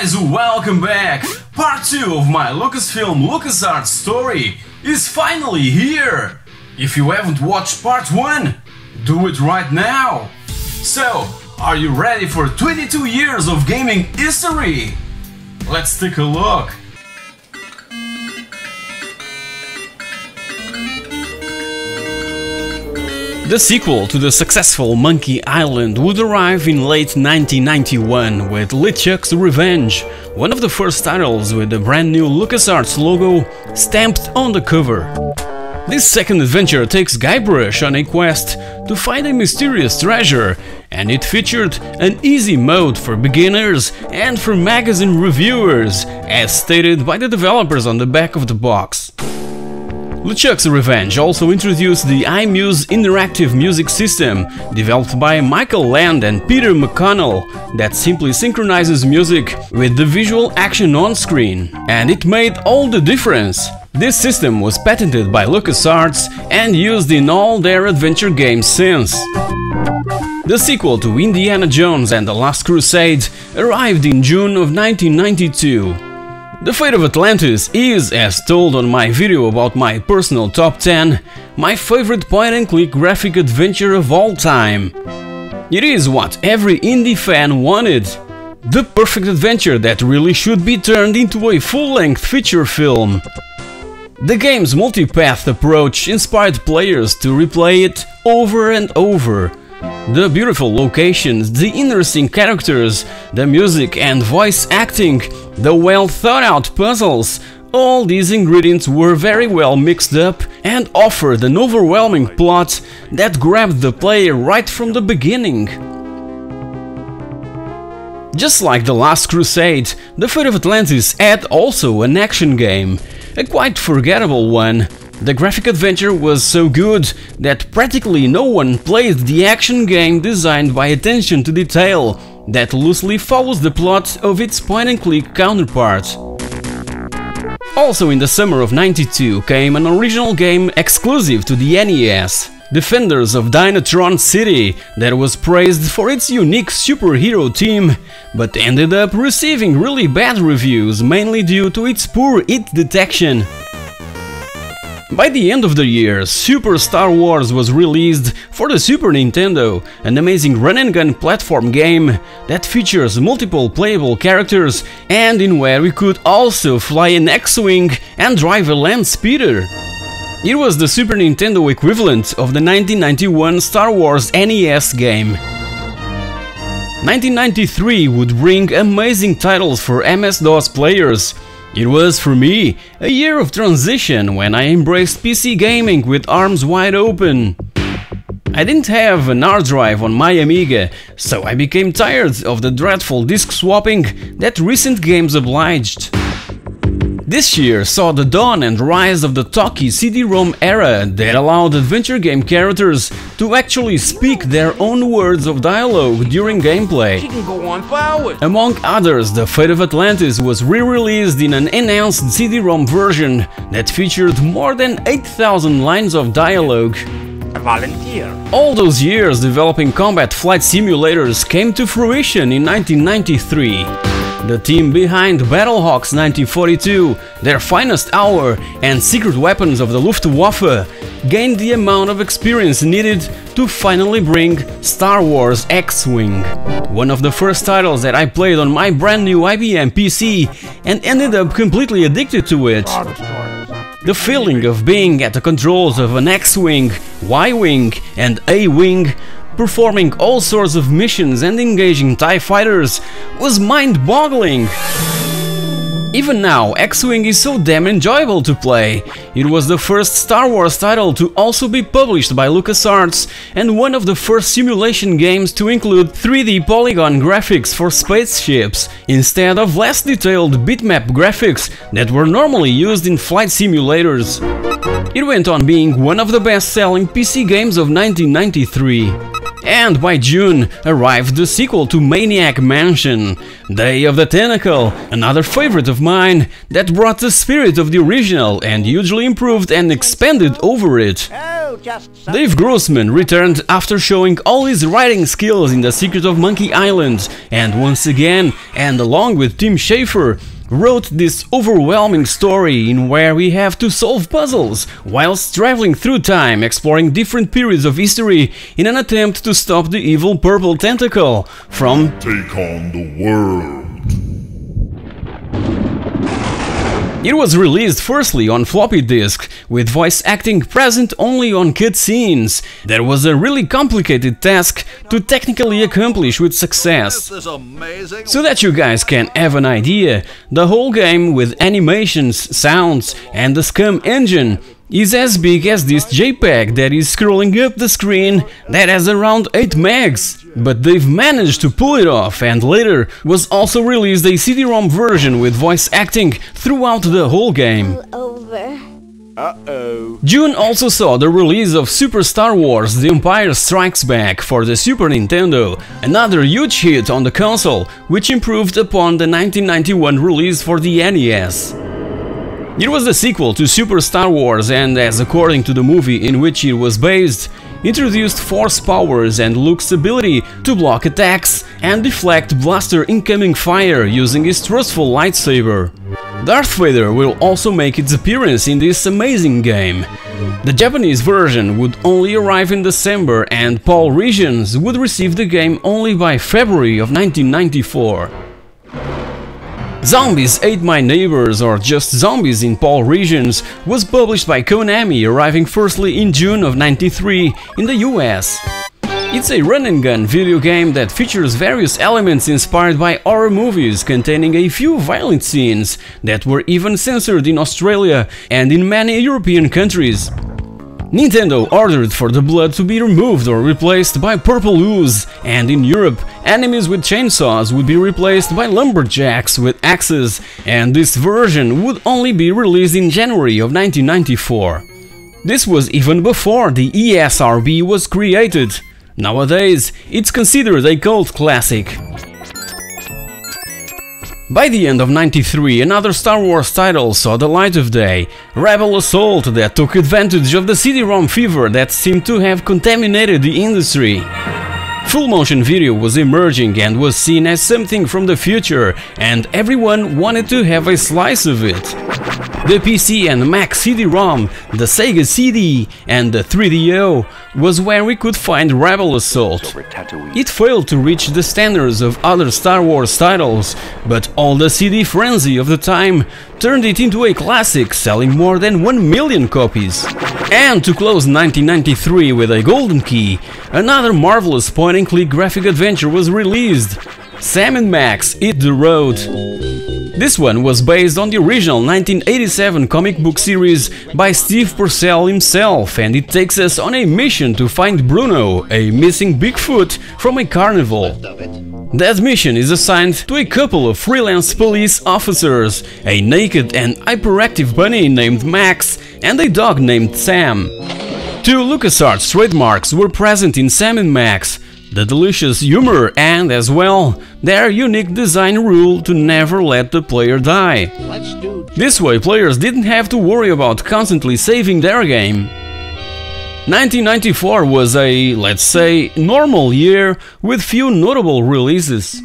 guys, welcome back! Part 2 of my Lucasfilm LucasArts story is finally here! If you haven't watched part 1, do it right now! So, are you ready for 22 years of gaming history? Let's take a look! The sequel to the successful Monkey Island would arrive in late 1991 with LeChuck's Revenge, one of the first titles with the brand new LucasArts logo stamped on the cover. This second adventure takes Guybrush on a quest to find a mysterious treasure, and it featured an easy mode for beginners and for magazine reviewers, as stated by the developers on the back of the box. LeChuck's Revenge also introduced the iMuse interactive music system, developed by Michael Land and Peter McConnell, that simply synchronizes music with the visual action on screen. And it made all the difference. This system was patented by LucasArts and used in all their adventure games since. The sequel to Indiana Jones and the Last Crusade arrived in June of 1992. The Fate of Atlantis is, as told on my video about my personal top 10, my favorite point-and-click graphic adventure of all time. It is what every Indy fan wanted. The perfect adventure that really should be turned into a full-length feature film. The game's multipath approach inspired players to replay it over and over, the beautiful locations, the interesting characters, the music and voice acting, the well thought out puzzles, all these ingredients were very well mixed up and offered an overwhelming plot that grabbed the player right from the beginning. Just like The Last Crusade, The Fate of Atlantis had also an action game, a quite forgettable one, the graphic adventure was so good that practically no one played the action game designed by attention to detail that loosely follows the plot of its point-and-click counterpart. Also in the summer of 92 came an original game exclusive to the NES, Defenders of Dynatron City, that was praised for its unique superhero team, but ended up receiving really bad reviews mainly due to its poor hit detection. By the end of the year, Super Star Wars was released for the Super Nintendo, an amazing run-and-gun platform game that features multiple playable characters and in where we could also fly an X-Wing and drive a land speeder. It was the Super Nintendo equivalent of the 1991 Star Wars NES game. 1993 would bring amazing titles for MS-DOS players, it was, for me, a year of transition when I embraced PC gaming with arms wide open. I didn't have an hard drive on my Amiga, so I became tired of the dreadful disk swapping that recent games obliged. This year saw the dawn and rise of the talkie CD-ROM era that allowed adventure game characters to actually speak their own words of dialogue during gameplay. Among others, The Fate of Atlantis was re-released in an enhanced CD-ROM version that featured more than 8000 lines of dialogue. Volunteer. All those years developing combat flight simulators came to fruition in 1993. The team behind Battlehawks 1942, their finest hour and secret weapons of the Luftwaffe gained the amount of experience needed to finally bring Star Wars X-Wing, one of the first titles that I played on my brand new IBM PC and ended up completely addicted to it. The feeling of being at the controls of an X-Wing, Y-Wing and A-Wing performing all sorts of missions and engaging TIE fighters was mind-boggling. Even now, X-Wing is so damn enjoyable to play. It was the first Star Wars title to also be published by LucasArts and one of the first simulation games to include 3D polygon graphics for spaceships, instead of less detailed bitmap graphics that were normally used in flight simulators. It went on being one of the best-selling PC games of 1993. And by June arrived the sequel to Maniac Mansion, Day of the Tentacle, another favorite of mine that brought the spirit of the original and hugely improved and expanded over it. Dave Grossman returned after showing all his writing skills in The Secret of Monkey Island, and once again, and along with Tim Schafer, wrote this overwhelming story in where we have to solve puzzles whilst traveling through time, exploring different periods of history in an attempt to stop the evil purple tentacle from Take on the world. It was released firstly on floppy disk, with voice acting present only on cutscenes. That was a really complicated task to technically accomplish with success. This is amazing. So that you guys can have an idea, the whole game with animations, sounds and the SCUMM engine is as big as this JPEG that is scrolling up the screen that has around 8 megs. But they've managed to pull it off and later was also released a CD-ROM version with voice acting throughout the whole game. over. Uh-oh. June also saw the release of Super Star Wars The Empire Strikes Back for the Super Nintendo, another huge hit on the console, which improved upon the 1991 release for the NES. It was the sequel to Super Star Wars and, as according to the movie in which it was based, introduced force powers and Luke's ability to block attacks and deflect blaster incoming fire using his trustful lightsaber. Darth Vader will also make its appearance in this amazing game. The Japanese version would only arrive in December and PAL regions would receive the game only by February of 1994. Zombies Ate My Neighbors or just Zombies in PAL regions was published by Konami arriving firstly in June of 93 in the US. It's a run and gun video game that features various elements inspired by horror movies containing a few violent scenes that were even censored in Australia and in many European countries. Nintendo ordered for the blood to be removed or replaced by purple ooze, and in Europe, enemies with chainsaws would be replaced by lumberjacks with axes, and this version would only be released in January of 1994. This was even before the ESRB was created. Nowadays, it's considered a cult classic. By the end of 93, another Star Wars title saw the light of day, Rebel Assault that took advantage of the CD-ROM fever that seemed to have contaminated the industry. Full motion video was emerging and was seen as something from the future, and everyone wanted to have a slice of it. The PC and Mac CD-ROM, the Sega CD and the 3DO was where we could find Rebel Assault. It failed to reach the standards of other Star Wars titles, but all the CD frenzy of the time turned it into a classic, selling more than 1 million copies. And to close 1993 with a golden key, another marvelous point-and-click graphic adventure was released. Sam and Max Hit the Road. This one was based on the original 1987 comic book series by Steve Purcell himself and it takes us on a mission to find Bruno, a missing Bigfoot from a carnival. That mission is assigned to a couple of freelance police officers, a naked and hyperactive bunny named Max and a dog named Sam. Two LucasArts trademarks were present in Sam and Max, the delicious humor and, as well, their unique design rule to never let the player die. This way players didn't have to worry about constantly saving their game. 1994 was a, let's say, normal year with few notable releases.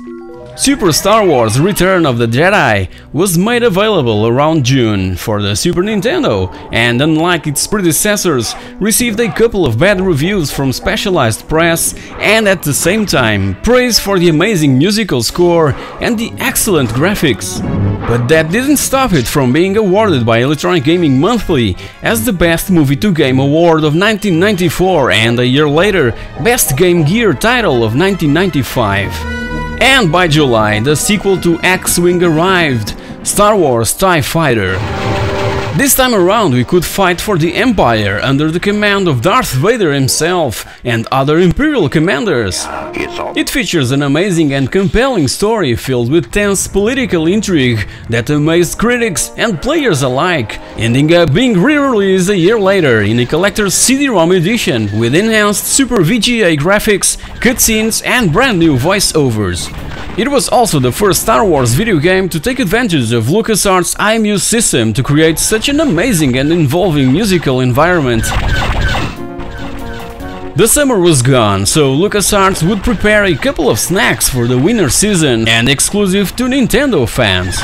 Super Star Wars Return of the Jedi was made available around June for the Super Nintendo and unlike its predecessors received a couple of bad reviews from specialized press and at the same time praise for the amazing musical score and the excellent graphics. But that didn't stop it from being awarded by Electronic Gaming Monthly as the Best Movie to Game Award of 1994 and a year later Best Game Gear title of 1995. And by July, the sequel to X-Wing arrived, Star Wars TIE Fighter. This time around we could fight for the Empire under the command of Darth Vader himself and other Imperial commanders. It features an amazing and compelling story filled with tense political intrigue that amazed critics and players alike, ending up being re-released a year later in a collector's CD-ROM edition with enhanced Super VGA graphics, cutscenes and brand new voiceovers. It was also the first Star Wars video game to take advantage of LucasArts' iMuse system to create such an amazing and involving musical environment. The summer was gone, so LucasArts would prepare a couple of snacks for the winter season and exclusive to Nintendo fans.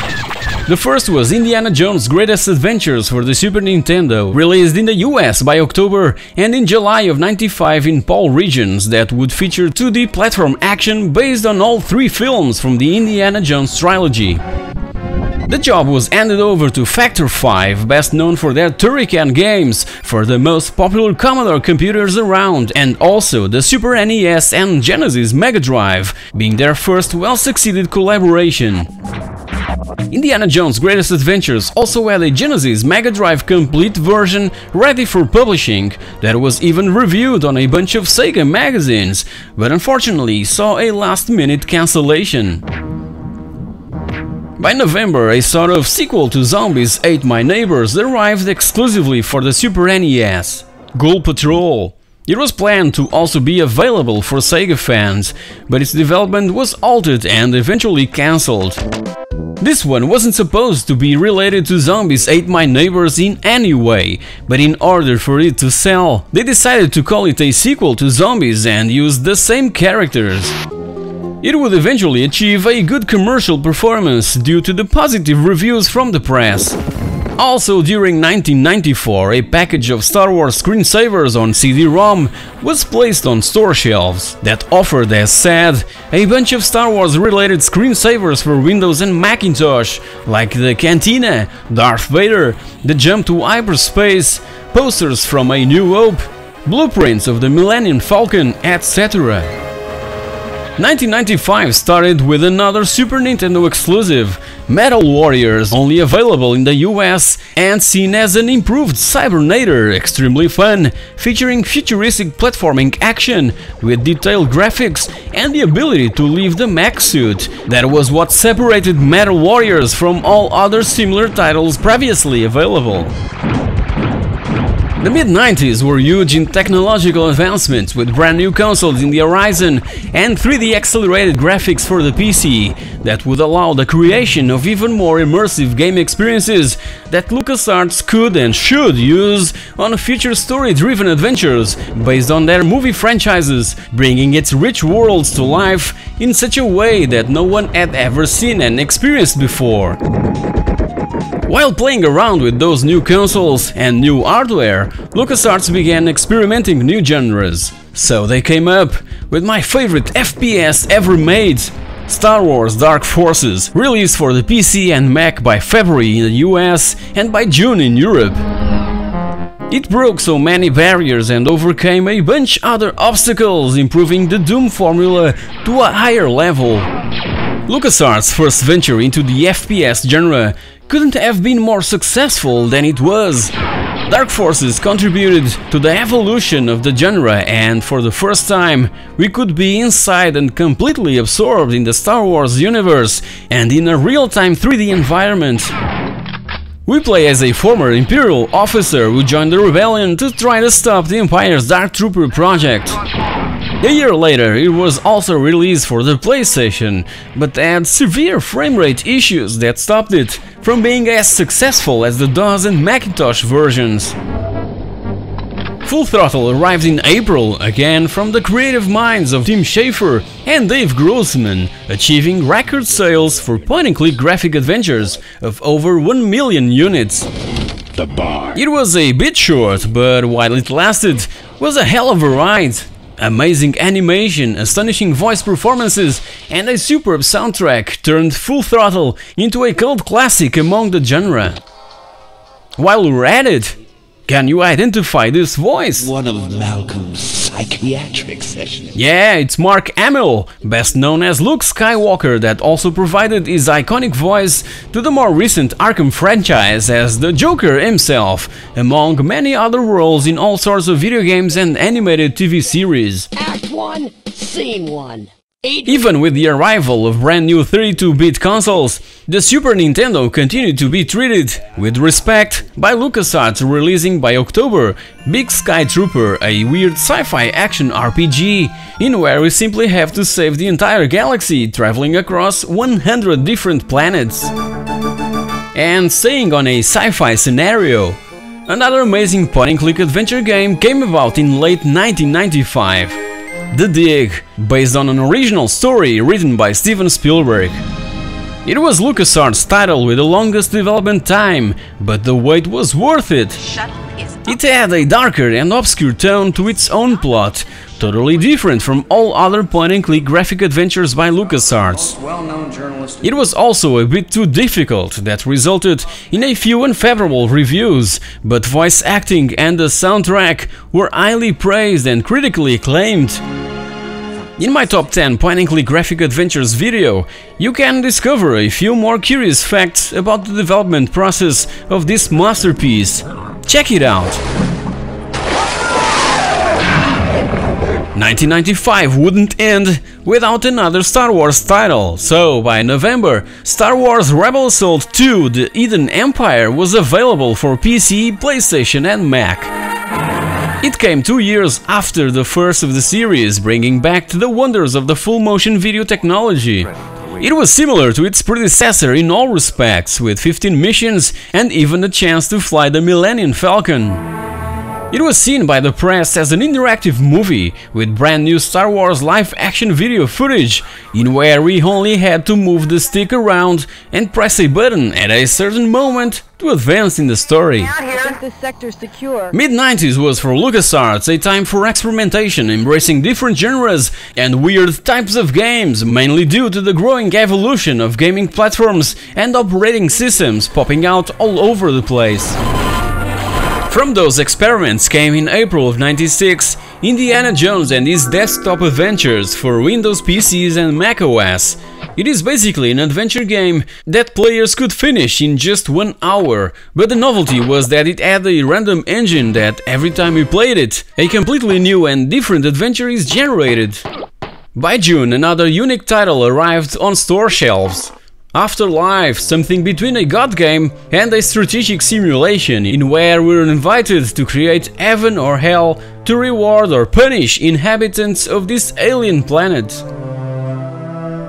The first was Indiana Jones' Greatest Adventures for the Super Nintendo, released in the US by October and in July of 95 in PAL regions that would feature 2D platform action based on all three films from the Indiana Jones trilogy. The job was handed over to Factor 5, best known for their Turrican games, for the most popular Commodore computers around, and also the Super NES and Genesis Mega Drive, being their first well-succeeded collaboration. Indiana Jones Greatest Adventures also had a Genesis Mega Drive complete version ready for publishing that was even reviewed on a bunch of Sega magazines, but unfortunately saw a last-minute cancellation. By November, a sort of sequel to Zombies Ate My Neighbors arrived exclusively for the Super NES, Ghoul Patrol. It was planned to also be available for Sega fans, but its development was altered and eventually cancelled. This one wasn't supposed to be related to Zombies Ate My Neighbors in any way, but in order for it to sell, they decided to call it a sequel to Zombies and use the same characters. It would eventually achieve a good commercial performance due to the positive reviews from the press. Also during 1994, a package of Star Wars screensavers on CD-ROM was placed on store shelves that offered, as said, a bunch of Star Wars related screensavers for Windows and Macintosh, like the Cantina, Darth Vader, the jump to hyperspace, posters from A New Hope, blueprints of the Millennium Falcon, etc. 1995 started with another Super Nintendo exclusive, Metal Warriors, only available in the US and seen as an improved Cybernator, extremely fun, featuring futuristic platforming action with detailed graphics and the ability to leave the mech suit. That was what separated Metal Warriors from all other similar titles previously available. The mid-90s were huge in technological advancements with brand new consoles in the horizon and 3D accelerated graphics for the PC that would allow the creation of even more immersive game experiences that LucasArts could and should use on future story-driven adventures based on their movie franchises, bringing its rich worlds to life in such a way that no one had ever seen and experienced before. While playing around with those new consoles and new hardware, LucasArts began experimenting new genres. So they came up with my favorite FPS ever made, Star Wars Dark Forces, released for the PC and Mac by February in the US and by June in Europe. It broke so many barriers and overcame a bunch other obstacles, improving the Doom formula to a higher level. LucasArts' first venture into the FPS genre couldn't have been more successful than it was. Dark Forces contributed to the evolution of the genre and for the first time we could be inside and completely absorbed in the Star Wars universe and in a real-time 3D environment. We play as a former Imperial officer who joined the rebellion to try to stop the Empire's Dark Trooper project. A year later, it was also released for the PlayStation, but had severe framerate issues that stopped it from being as successful as the DOS and Macintosh versions. Full Throttle arrived in April, again from the creative minds of Tim Schafer and Dave Grossman, achieving record sales for point-and-click graphic adventures of over 1 million units. The bar. It was a bit short, but while it lasted, was a hell of a ride. Amazing animation, astonishing voice performances, and a superb soundtrack turned Full Throttle into a cult classic among the genre. While we're at it, Can you identify this voice? One of Malcolm's psychiatric sessions. Yeah, it's Mark Hamill, best known as Luke Skywalker, that also provided his iconic voice to the more recent Arkham franchise as the Joker himself, among many other roles in all sorts of video games and animated TV series. Act 1, Scene 1. Even with the arrival of brand new 32-bit consoles, the Super Nintendo continued to be treated with respect by LucasArts releasing by October Big Sky Trooper, a weird sci-fi action RPG in where we simply have to save the entire galaxy traveling across 100 different planets. And staying on a sci-fi scenario, another amazing point-and-click adventure game came about in late 1995. The Dig, based on an original story written by Steven Spielberg. It was LucasArts' title with the longest development time, but the wait was worth it. It had a darker and obscure tone to its own plot, totally different from all other point-and-click graphic adventures by LucasArts. It was also a bit too difficult, that resulted in a few unfavorable reviews, but voice acting and the soundtrack were highly praised and critically acclaimed. In my top 10 point-and-click graphic adventures video, you can discover a few more curious facts about the development process of this masterpiece. Check it out! 1995 wouldn't end without another Star Wars title, so by November, Star Wars Rebel Assault 2 The Hidden Empire was available for PC, PlayStation and Mac. It came two years after the first of the series, bringing back the wonders of the full motion video technology. It was similar to its predecessor in all respects, with 15 missions and even a chance to fly the Millennium Falcon. It was seen by the press as an interactive movie with brand new Star Wars live action video footage, in where we only had to move the stick around and press a button at a certain moment to advance in the story. This sector's secure. Mid-90s was for LucasArts a time for experimentation, embracing different genres and weird types of games, mainly due to the growing evolution of gaming platforms and operating systems popping out all over the place. From those experiments came in April of 96 Indiana Jones and his desktop adventures for Windows PCs and macOS. It is basically an adventure game that players could finish in just one hour, but the novelty was that it had a random engine that every time you played it, a completely new and different adventure is generated. By June, another unique title arrived on store shelves. Afterlife, something between a god game and a strategic simulation in where we're invited to create heaven or hell to reward or punish inhabitants of this alien planet.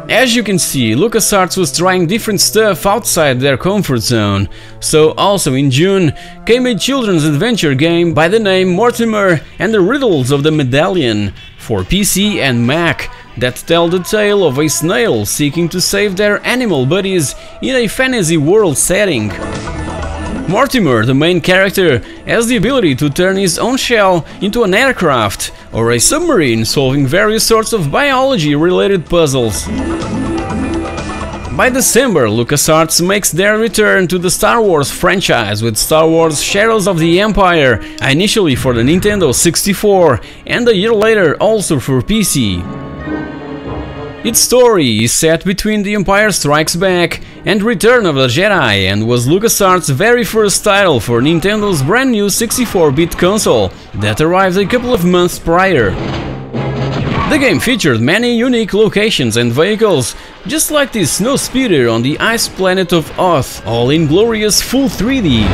As you can see, LucasArts was trying different stuff outside their comfort zone, so also in June came a children's adventure game by the name Mortimer and the Riddles of the Medallion for PC and Mac that tell the tale of a snail seeking to save their animal buddies in a fantasy world setting. Mortimer, the main character, has the ability to turn his own shell into an aircraft or a submarine, solving various sorts of biology-related puzzles. By December, LucasArts makes their return to the Star Wars franchise with Star Wars Shadows of the Empire, initially for the Nintendo 64 and a year later also for PC. Its story is set between The Empire Strikes Back and Return of the Jedi and was LucasArts' very first title for Nintendo's brand new 64-bit console that arrived a couple of months prior. The game featured many unique locations and vehicles, just like this snow speeder on the ice planet of Hoth, all in glorious full 3D.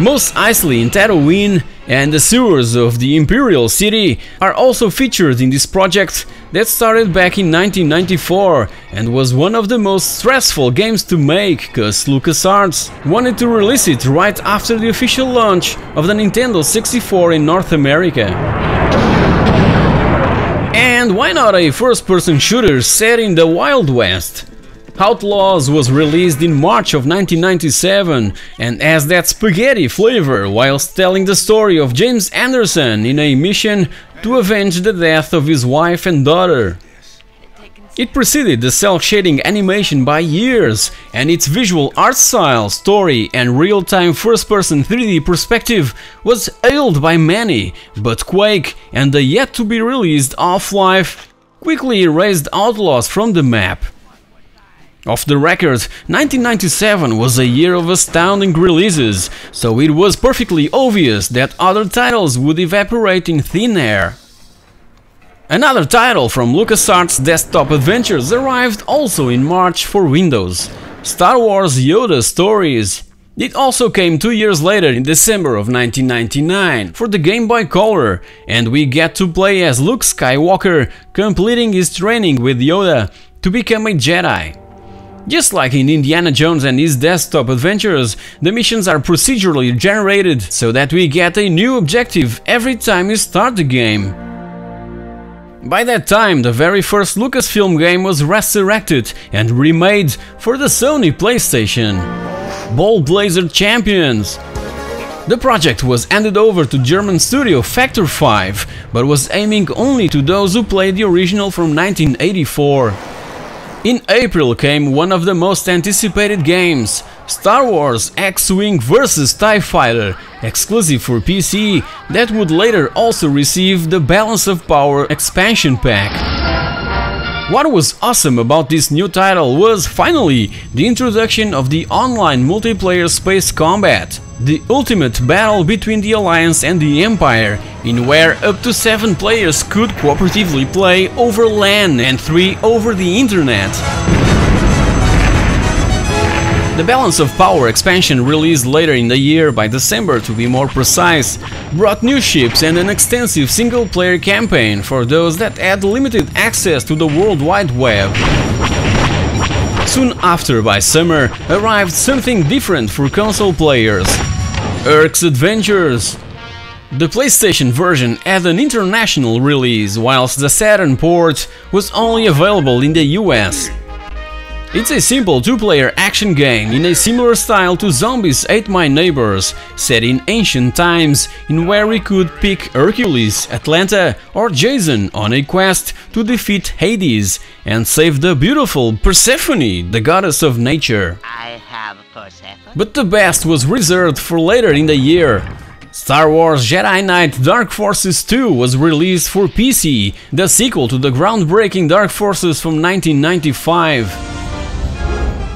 Mos Eisley in Tatooine and the sewers of the Imperial City are also featured in this project that started back in 1994 and was one of the most stressful games to make cause LucasArts wanted to release it right after the official launch of the Nintendo 64 in North America. And why not a first-person shooter set in the Wild West? Outlaws was released in March of 1997 and has that spaghetti flavor whilst telling the story of James Anderson in a mission to avenge the death of his wife and daughter. It preceded the cel-shading animation by years, and its visual art style, story and real-time first-person 3D perspective was hailed by many, but Quake and the yet-to-be-released Half-Life quickly erased Outlaws from the map. Off the record, 1997 was a year of astounding releases, so it was perfectly obvious that other titles would evaporate in thin air. Another title from LucasArts Desktop Adventures arrived also in March for Windows, Star Wars Yoda Stories. It also came two years later in December of 1999 for the Game Boy Color and we get to play as Luke Skywalker completing his training with Yoda to become a Jedi. Just like in Indiana Jones and his desktop adventures, the missions are procedurally generated so that we get a new objective every time we start the game. By that time, the very first Lucasfilm game was resurrected and remade for the Sony PlayStation. Ballblazer Champions. The project was handed over to German studio Factor 5, but was aiming only to those who played the original from 1984. In April came one of the most anticipated games, Star Wars X-Wing vs TIE Fighter, exclusive for PC, that would later also receive the Balance of Power expansion pack. What was awesome about this new title was finally the introduction of the online multiplayer space combat the ultimate battle between the Alliance and the Empire, in where up to 7 players could cooperatively play over LAN and 3 over the internet. The Balance of Power expansion released later in the year, by December to be more precise, brought new ships and an extensive single-player campaign for those that had limited access to the World Wide Web. Soon after, by summer, arrived something different for console players. Herc's Adventures. The PlayStation version had an international release, whilst the Saturn port was only available in the US. It's a simple two-player action game in a similar style to Zombies Ate My Neighbors, set in ancient times in where we could pick Hercules, Atlanta or Jason on a quest to defeat Hades and save the beautiful Persephone, the goddess of nature. I have Persephone. But the best was reserved for later in the year. Star Wars Jedi Knight Dark Forces 2 was released for PC, the sequel to the groundbreaking Dark Forces from 1995.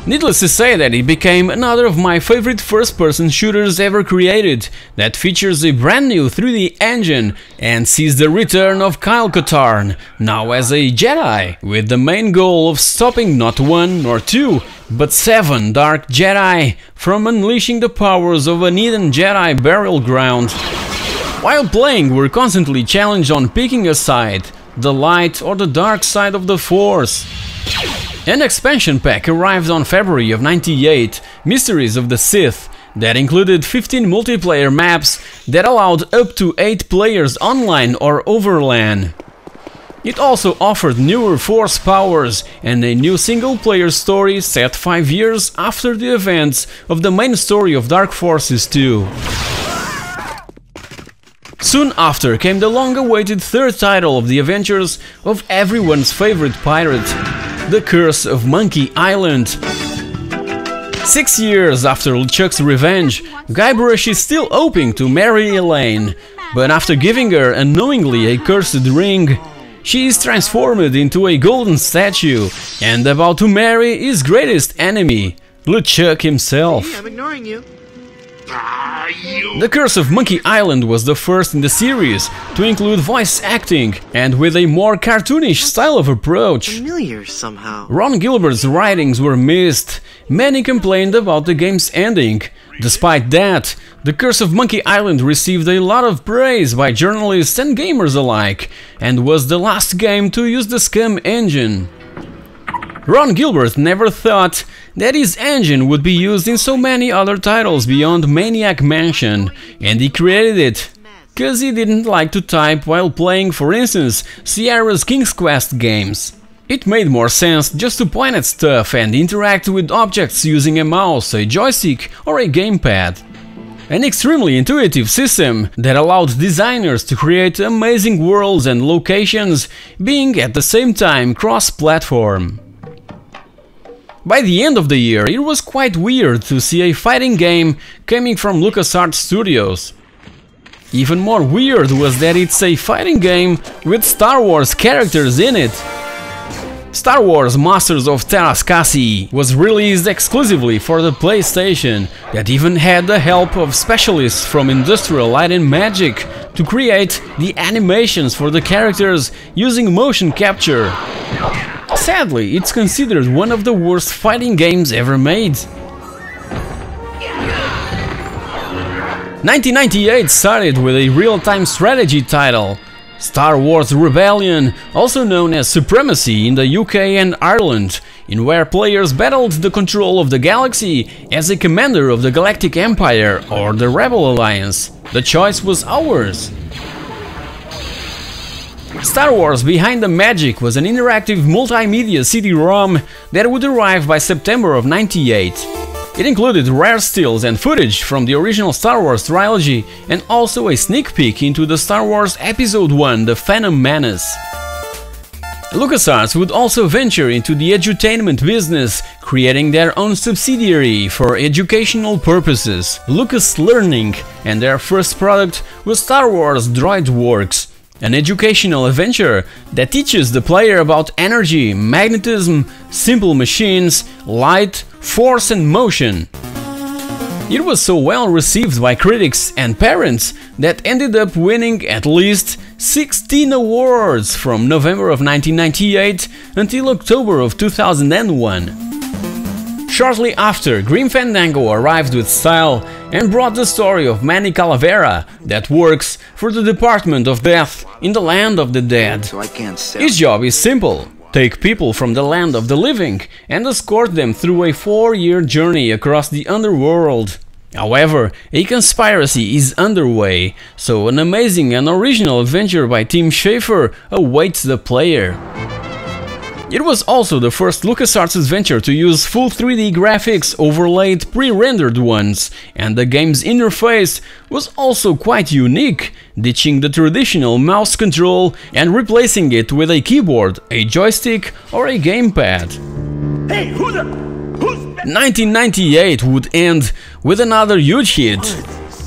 Needless to say that it became another of my favorite first-person shooters ever created, that features a brand new 3D engine and sees the return of Kyle Katarn, now as a Jedi, with the main goal of stopping not one nor two, but seven Dark Jedi from unleashing the powers of an hidden Jedi burial ground. While playing, we're constantly challenged on picking a side, the light or the dark side of the Force. An expansion pack arrived on February of 98, Mysteries of the Sith, that included 15 multiplayer maps that allowed up to 8 players online or over LAN. It also offered newer force powers and a new single-player story set 5 years after the events of the main story of Dark Forces 2. Soon after came the long-awaited third title of the adventures of everyone's favorite pirate, the Curse of Monkey Island. Six years after LeChuck's revenge, Guybrush is still hoping to marry Elaine, but after giving her unknowingly a cursed ring, she is transformed into a golden statue and about to marry his greatest enemy, LeChuck himself. Hey, I'm ignoring you. The Curse of Monkey Island was the first in the series to include voice acting and with a more cartoonish style of approach. Familiar somehow. Ron Gilbert's writings were missed. Many complained about the game's ending. Despite that, The Curse of Monkey Island received a lot of praise by journalists and gamers alike, and was the last game to use the SCUMM engine. Ron Gilbert never thought that his engine would be used in so many other titles beyond Maniac Mansion, and he created it cause he didn't like to type while playing for instance Sierra's King's Quest games. It made more sense just to point at stuff and interact with objects using a mouse, a joystick or a gamepad. An extremely intuitive system that allowed designers to create amazing worlds and locations, being at the same time cross-platform. By the end of the year, it was quite weird to see a fighting game coming from LucasArts Studios. Even more weird was that it's a fighting game with Star Wars characters in it. Star Wars Masters of Teräs Käsi was released exclusively for the PlayStation, that even had the help of specialists from Industrial Light and Magic to create the animations for the characters using motion capture. Sadly, it's considered one of the worst fighting games ever made. 1998 started with a real-time strategy title, Star Wars Rebellion, also known as Supremacy in the UK and Ireland, in where players battled the control of the galaxy as a commander of the Galactic Empire or the Rebel Alliance. The choice was ours. Star Wars Behind the Magic was an interactive multimedia CD-ROM that would arrive by September of 98. It included rare stills and footage from the original Star Wars trilogy and also a sneak peek into the Star Wars Episode 1 The Phantom Menace. LucasArts would also venture into the edutainment business, creating their own subsidiary for educational purposes, Lucas Learning, and their first product was Star Wars DroidWorks, an educational adventure that teaches the player about energy, magnetism, simple machines, light, force and motion. It was so well received by critics and parents that ended up winning at least 16 awards from November of 1998 until October of 2001. Shortly after, Grim Fandango arrived with style and brought the story of Manny Calavera that works for the Department of Death in the Land of the Dead. So I can't sell. His job is simple. Take people from the land of the living and escort them through a four-year journey across the underworld. However, a conspiracy is underway, so an amazing and original adventure by Tim Schafer awaits the player. It was also the first LucasArts adventure to use full 3D graphics overlaid pre-rendered ones, and the game's interface was also quite unique, ditching the traditional mouse control and replacing it with a keyboard, a joystick or a gamepad. Hey, who the? Who's 1998 would end with another huge hit.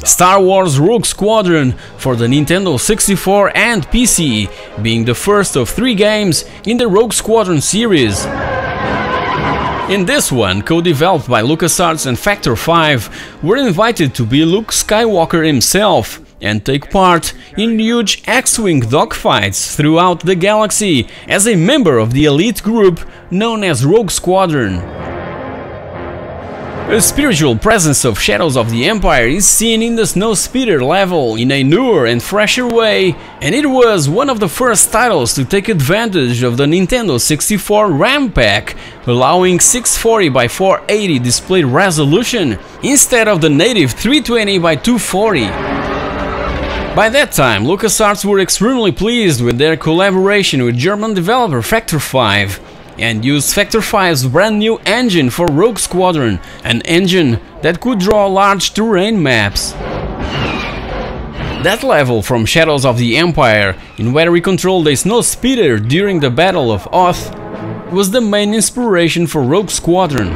Star Wars Rogue Squadron for the Nintendo 64 and PC, being the first of three games in the Rogue Squadron series. In this one, co-developed by LucasArts and Factor 5, were invited to be Luke Skywalker himself and take part in huge X-Wing dogfights throughout the galaxy as a member of the elite group known as Rogue Squadron. A spiritual presence of Shadows of the Empire is seen in the Snowspeeder level in a newer and fresher way, and it was one of the first titles to take advantage of the Nintendo 64 RAM pack, allowing 640 by 480 display resolution instead of the native 320 by 240. By that time, LucasArts were extremely pleased with their collaboration with German developer Factor 5 and used Factor 5's brand new engine for Rogue Squadron, an engine that could draw large terrain maps. That level from Shadows of the Empire, in where we controlled a snow speeder during the Battle of Hoth, was the main inspiration for Rogue Squadron.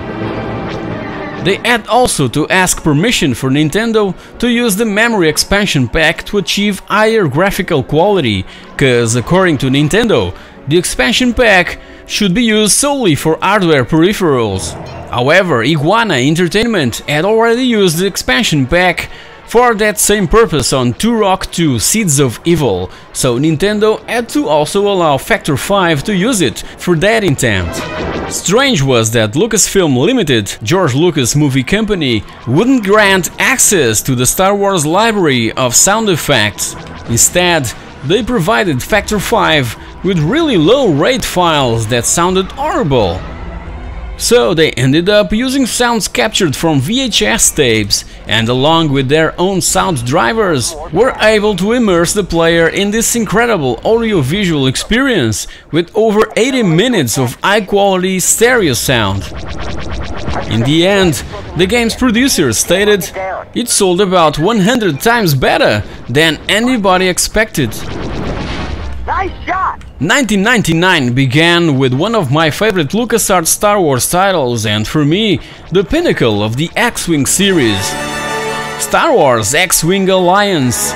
They had also to ask permission for Nintendo to use the memory expansion pack to achieve higher graphical quality, cause according to Nintendo, the expansion pack should be used solely for hardware peripherals. However, Iguana Entertainment had already used the expansion pack for that same purpose on Turok 2 Seeds of Evil, so Nintendo had to also allow Factor 5 to use it for that intent. Strange was that Lucasfilm Limited, George Lucas Movie Company, wouldn't grant access to the Star Wars library of sound effects. Instead, they provided Factor 5 with really low rate files that sounded horrible. So they ended up using sounds captured from VHS tapes and along with their own sound drivers were able to immerse the player in this incredible audio-visual experience with over 80 minutes of high quality stereo sound. In the end, the game's producers stated, It sold about 100 times better than anybody expected. Nice shot! 1999 began with one of my favorite LucasArts Star Wars titles and for me, the pinnacle of the X-Wing series. Star Wars X-Wing Alliance.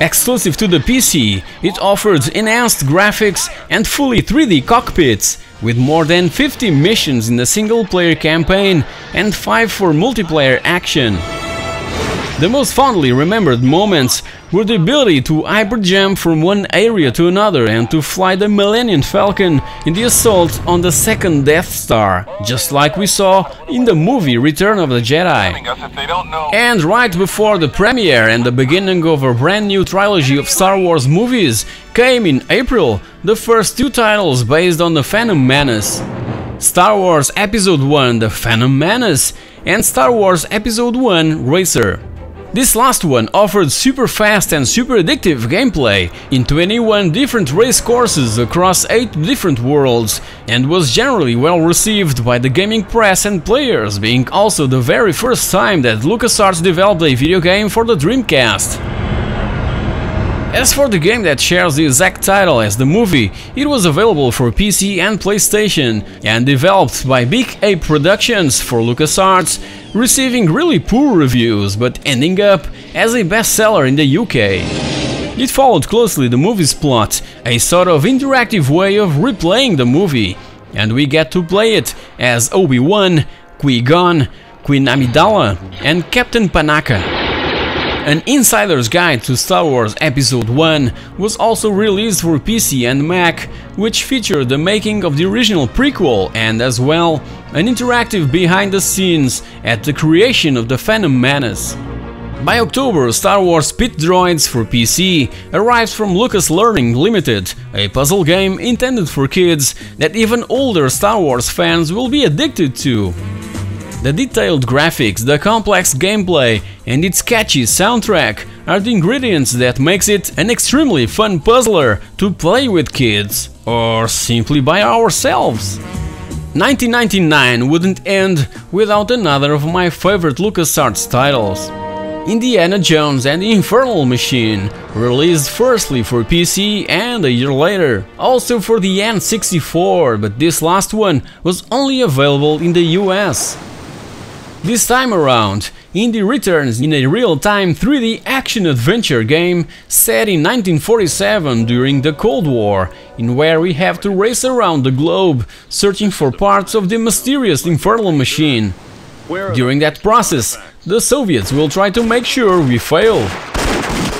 Exclusive to the PC, it offered enhanced graphics and fully 3D cockpits, with more than 50 missions in the single-player campaign and 5 for multiplayer action. The most fondly remembered moments were the ability to hyperjump from one area to another and to fly the Millennium Falcon in the assault on the second Death Star, just like we saw in the movie Return of the Jedi. And right before the premiere and the beginning of a brand new trilogy of Star Wars movies came in April the first two titles based on the Phantom Menace. Star Wars Episode 1 The Phantom Menace and Star Wars Episode 1 Racer. This last one offered super fast and super addictive gameplay in 21 different race courses across 8 different worlds and was generally well received by the gaming press and players, being also the very first time that LucasArts developed a video game for the Dreamcast. As for the game that shares the exact title as the movie, it was available for PC and PlayStation and developed by Big Ape Productions for LucasArts, receiving really poor reviews but ending up as a bestseller in the UK. It followed closely the movie's plot, a sort of interactive way of replaying the movie, and we get to play it as Obi-Wan, Qui-Gon, Queen Amidala and Captain Panaka. An insider's guide to Star Wars Episode 1 was also released for PC and Mac, which featured the making of the original prequel and as well an interactive behind the scenes at the creation of the Phantom Menace. By October, Star Wars Pit Droids for PC arrived from Lucas Learning Limited, a puzzle game intended for kids that even older Star Wars fans will be addicted to. The detailed graphics, the complex gameplay and its catchy soundtrack are the ingredients that makes it an extremely fun puzzler to play with kids, or simply by ourselves. 1999 wouldn't end without another of my favorite LucasArts titles. Indiana Jones and the Infernal Machine, released firstly for PC and a year later, also for the N64, but this last one was only available in the US. This time around, Indy returns in a real-time 3D action-adventure game set in 1947 during the Cold War, in where we have to race around the globe, searching for parts of the mysterious infernal machine. During that process, the Soviets will try to make sure we fail.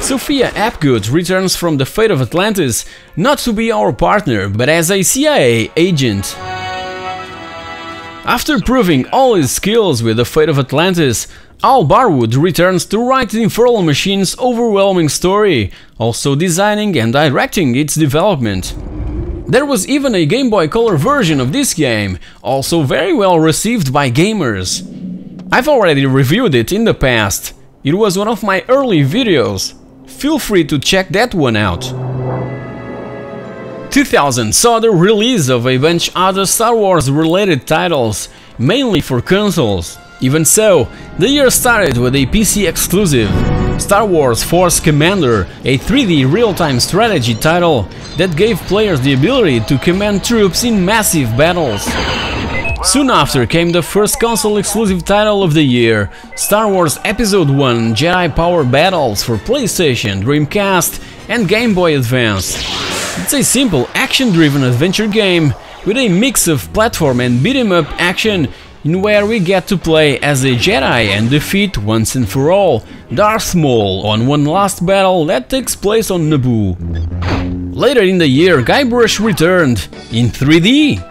Sophia Hapgood returns from the fate of Atlantis, not to be our partner, but as a CIA agent. After proving all his skills with the fate of Atlantis, Hal Barwood returns to write the Infernal Machine's overwhelming story, also designing and directing its development. There was even a Game Boy Color version of this game, also very well received by gamers. I've already reviewed it in the past, it was one of my early videos, feel free to check that one out. 2000 saw the release of a bunch of other Star Wars related titles, mainly for consoles. Even so, the year started with a PC exclusive, Star Wars Force Commander, a 3D real-time strategy title that gave players the ability to command troops in massive battles. Soon after came the first console exclusive title of the year, Star Wars Episode 1 Jedi Power Battles for PlayStation, Dreamcast and Game Boy Advance. It's a simple action-driven adventure game with a mix of platform and beat-em-up action in where we get to play as a Jedi and defeat once and for all Darth Maul on one last battle that takes place on Naboo. Later in the year, Guybrush returned in 3D.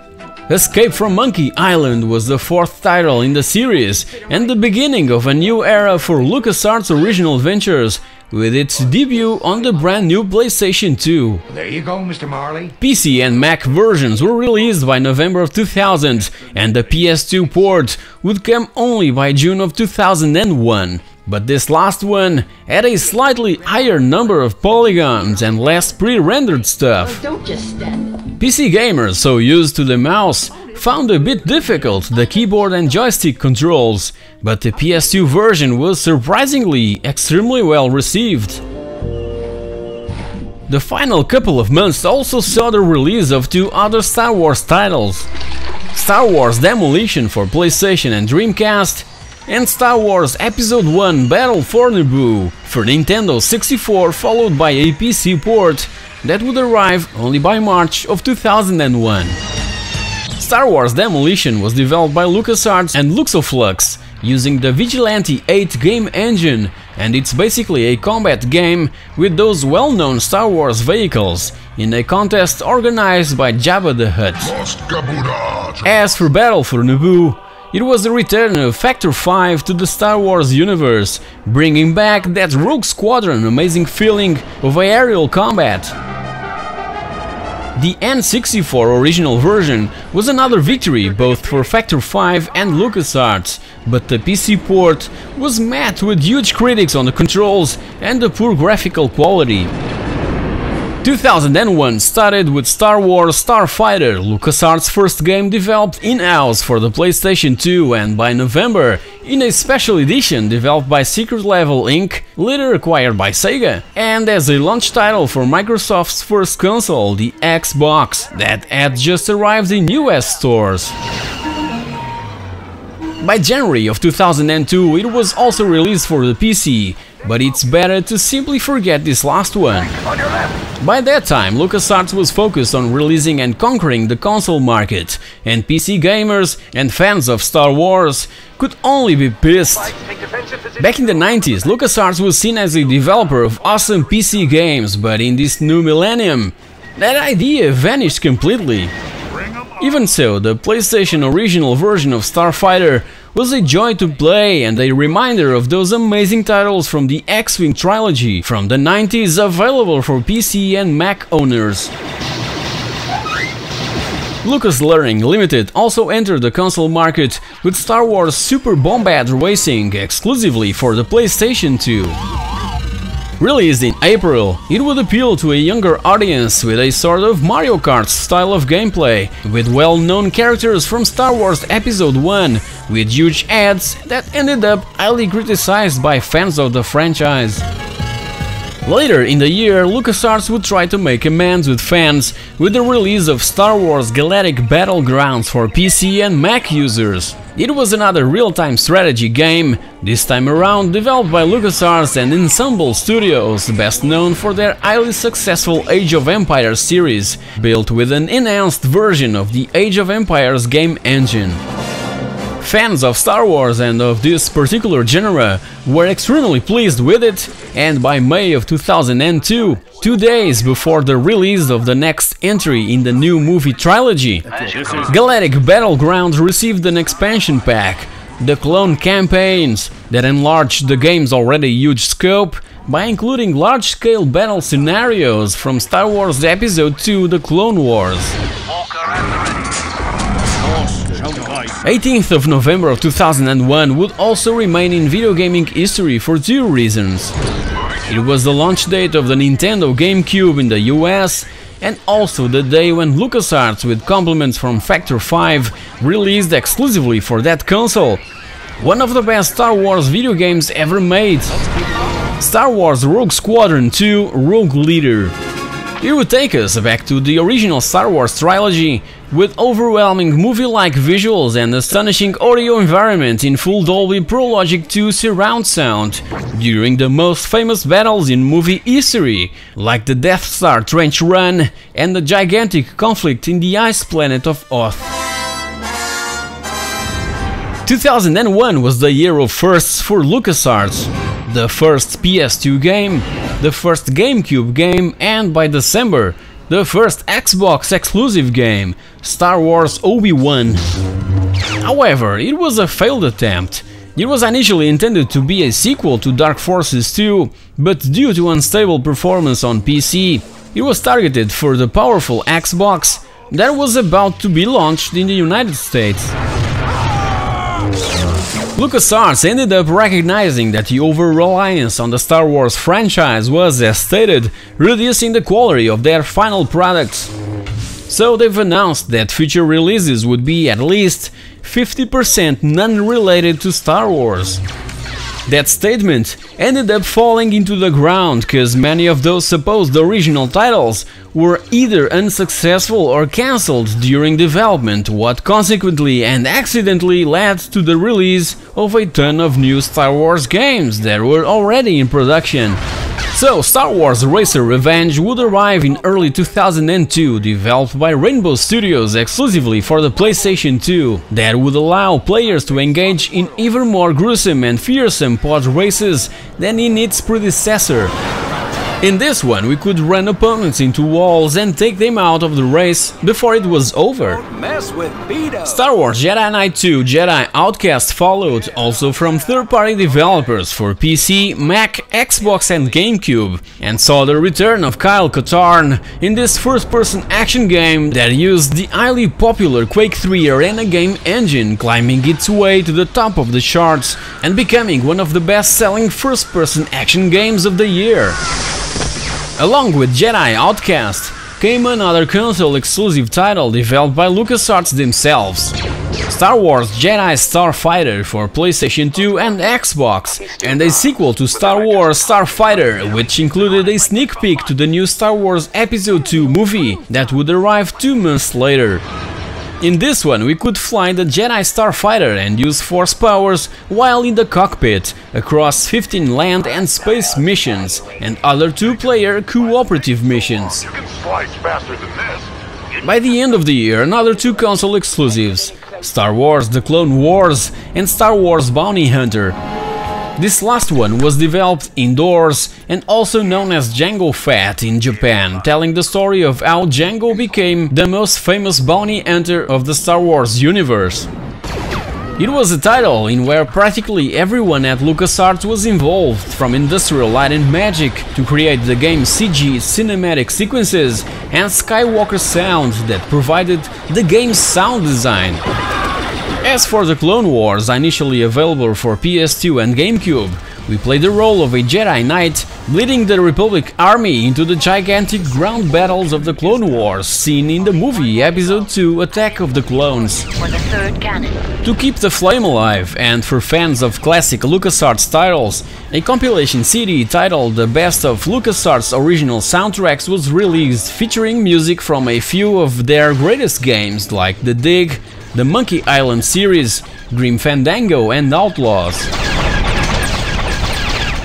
Escape from Monkey Island was the fourth title in the series and the beginning of a new era for LucasArts original adventures with its debut on the brand new PlayStation 2. There you go, Mr. Marley. PC and Mac versions were released by November of 2000 and the PS2 port would come only by June of 2001. But this last one had a slightly higher number of polygons and less pre-rendered stuff. Oh, stand. PC gamers so used to the mouse found a bit difficult the keyboard and joystick controls, but the PS2 version was surprisingly extremely well received. The final couple of months also saw the release of two other Star Wars titles. Star Wars Demolition for PlayStation and Dreamcast, and Star Wars Episode 1 Battle for Naboo for Nintendo 64 followed by a PC port that would arrive only by March of 2001. Star Wars Demolition was developed by LucasArts and Luxoflux using the Vigilante 8 game engine and it's basically a combat game with those well-known Star Wars vehicles in a contest organized by Jabba the Hutt. As for Battle for Naboo, it was the return of Factor 5 to the Star Wars universe, bringing back that Rogue Squadron amazing feeling of aerial combat. The N64 original version was another victory both for Factor 5 and LucasArts, but the PC port was met with huge critics on the controls and the poor graphical quality. 2001 started with Star Wars Starfighter, LucasArts' first game developed in-house for the PlayStation 2 and by November, in a special edition developed by Secret Level Inc., later acquired by Sega, and as a launch title for Microsoft's first console, the Xbox, that had just arrived in US stores. By January of 2002 it was also released for the PC, but it's better to simply forget this last one. By that time, LucasArts was focused on releasing and conquering the console market, and PC gamers and fans of Star Wars could only be pissed. Back in the 90s, LucasArts was seen as a developer of awesome PC games, but in this new millennium, that idea vanished completely. Even so, the PlayStation original version of Starfighter was a joy to play and a reminder of those amazing titles from the X-Wing trilogy from the 90s available for PC and Mac owners. Lucas Learning Limited also entered the console market with Star Wars Super Bombad Racing exclusively for the PlayStation 2. Released in April, it would appeal to a younger audience with a sort of Mario Kart style of gameplay, with well-known characters from Star Wars Episode 1, with huge ads that ended up highly criticized by fans of the franchise. Later in the year, LucasArts would try to make amends with fans with the release of Star Wars Galactic Battlegrounds for PC and Mac users. It was another real-time strategy game, this time around developed by LucasArts and Ensemble Studios, best known for their highly successful Age of Empires series, built with an enhanced version of the Age of Empires game engine. Fans of Star Wars and of this particular genre were extremely pleased with it, and by May of 2002, two days before the release of the next entry in the new movie trilogy, Galactic Battlegrounds received an expansion pack, the Clone Campaigns, that enlarged the game's already huge scope by including large-scale battle scenarios from Star Wars Episode II The Clone Wars. 18th of November of 2001 would also remain in video gaming history for two reasons. It was the launch date of the Nintendo GameCube in the US and also the day when LucasArts with compliments from Factor 5 released exclusively for that console one of the best Star Wars video games ever made. Star Wars Rogue Squadron 2 Rogue Leader. It would take us back to the original Star Wars trilogy with overwhelming movie-like visuals and astonishing audio environment in full Dolby Pro Logic 2 surround sound during the most famous battles in movie history, like the Death Star trench run and the gigantic conflict in the ice planet of Hoth. 2001 was the year of firsts for LucasArts. The first PS2 game, the first GameCube game and by December the first Xbox exclusive game, Star Wars Obi-Wan. However, it was a failed attempt. It was initially intended to be a sequel to Dark Forces 2, but due to unstable performance on PC, it was targeted for the powerful Xbox that was about to be launched in the United States. LucasArts ended up recognizing that the over-reliance on the Star Wars franchise was, as stated, reducing the quality of their final products. So they've announced that future releases would be at least 50% non-related to Star Wars. That statement ended up falling into the ground cause many of those supposed original titles were either unsuccessful or cancelled during development, what consequently and accidentally led to the release of a ton of new Star Wars games that were already in production. So, Star Wars Racer Revenge would arrive in early 2002, developed by Rainbow Studios exclusively for the PlayStation 2, that would allow players to engage in even more gruesome and fearsome pod races than in its predecessor. In this one, we could run opponents into walls and take them out of the race before it was over. Star Wars Jedi Knight 2 Jedi Outcast followed, also from third-party developers for PC, Mac, Xbox and GameCube, and saw the return of Kyle Katarn in this first-person action game that used the highly popular Quake 3 Arena game engine, climbing its way to the top of the charts and becoming one of the best-selling first-person action games of the year. Along with Jedi Outcast came another console exclusive title developed by LucasArts themselves. Star Wars Jedi Starfighter for PlayStation 2 and Xbox, and a sequel to Star Wars Starfighter, which included a sneak peek to the new Star Wars Episode 2 movie that would arrive two months later. In this one we could fly the Jedi Starfighter and use force powers while in the cockpit, across 15 land and space missions and other two-player cooperative missions. You can slice faster than this. By the end of the year, another two console exclusives, Star Wars The Clone Wars and Star Wars Bounty Hunter. This last one was developed indoors and also known as Jango Fett in Japan, telling the story of how Jango became the most famous bounty hunter of the Star Wars universe. It was a title in where practically everyone at LucasArts was involved, from Industrial Light and Magic to create the game's CG cinematic sequences and Skywalker sound that provided the game's sound design. As for the Clone Wars, initially available for PS2 and GameCube, we played the role of a Jedi Knight leading the Republic army into the gigantic ground battles of the Clone Wars seen in the movie Episode 2 Attack of the Clones. For the third. To keep the flame alive, and for fans of classic LucasArts titles, a compilation CD titled The Best of LucasArts Original Soundtracks was released featuring music from a few of their greatest games like The Dig, the Monkey Island series, Grim Fandango and Outlaws.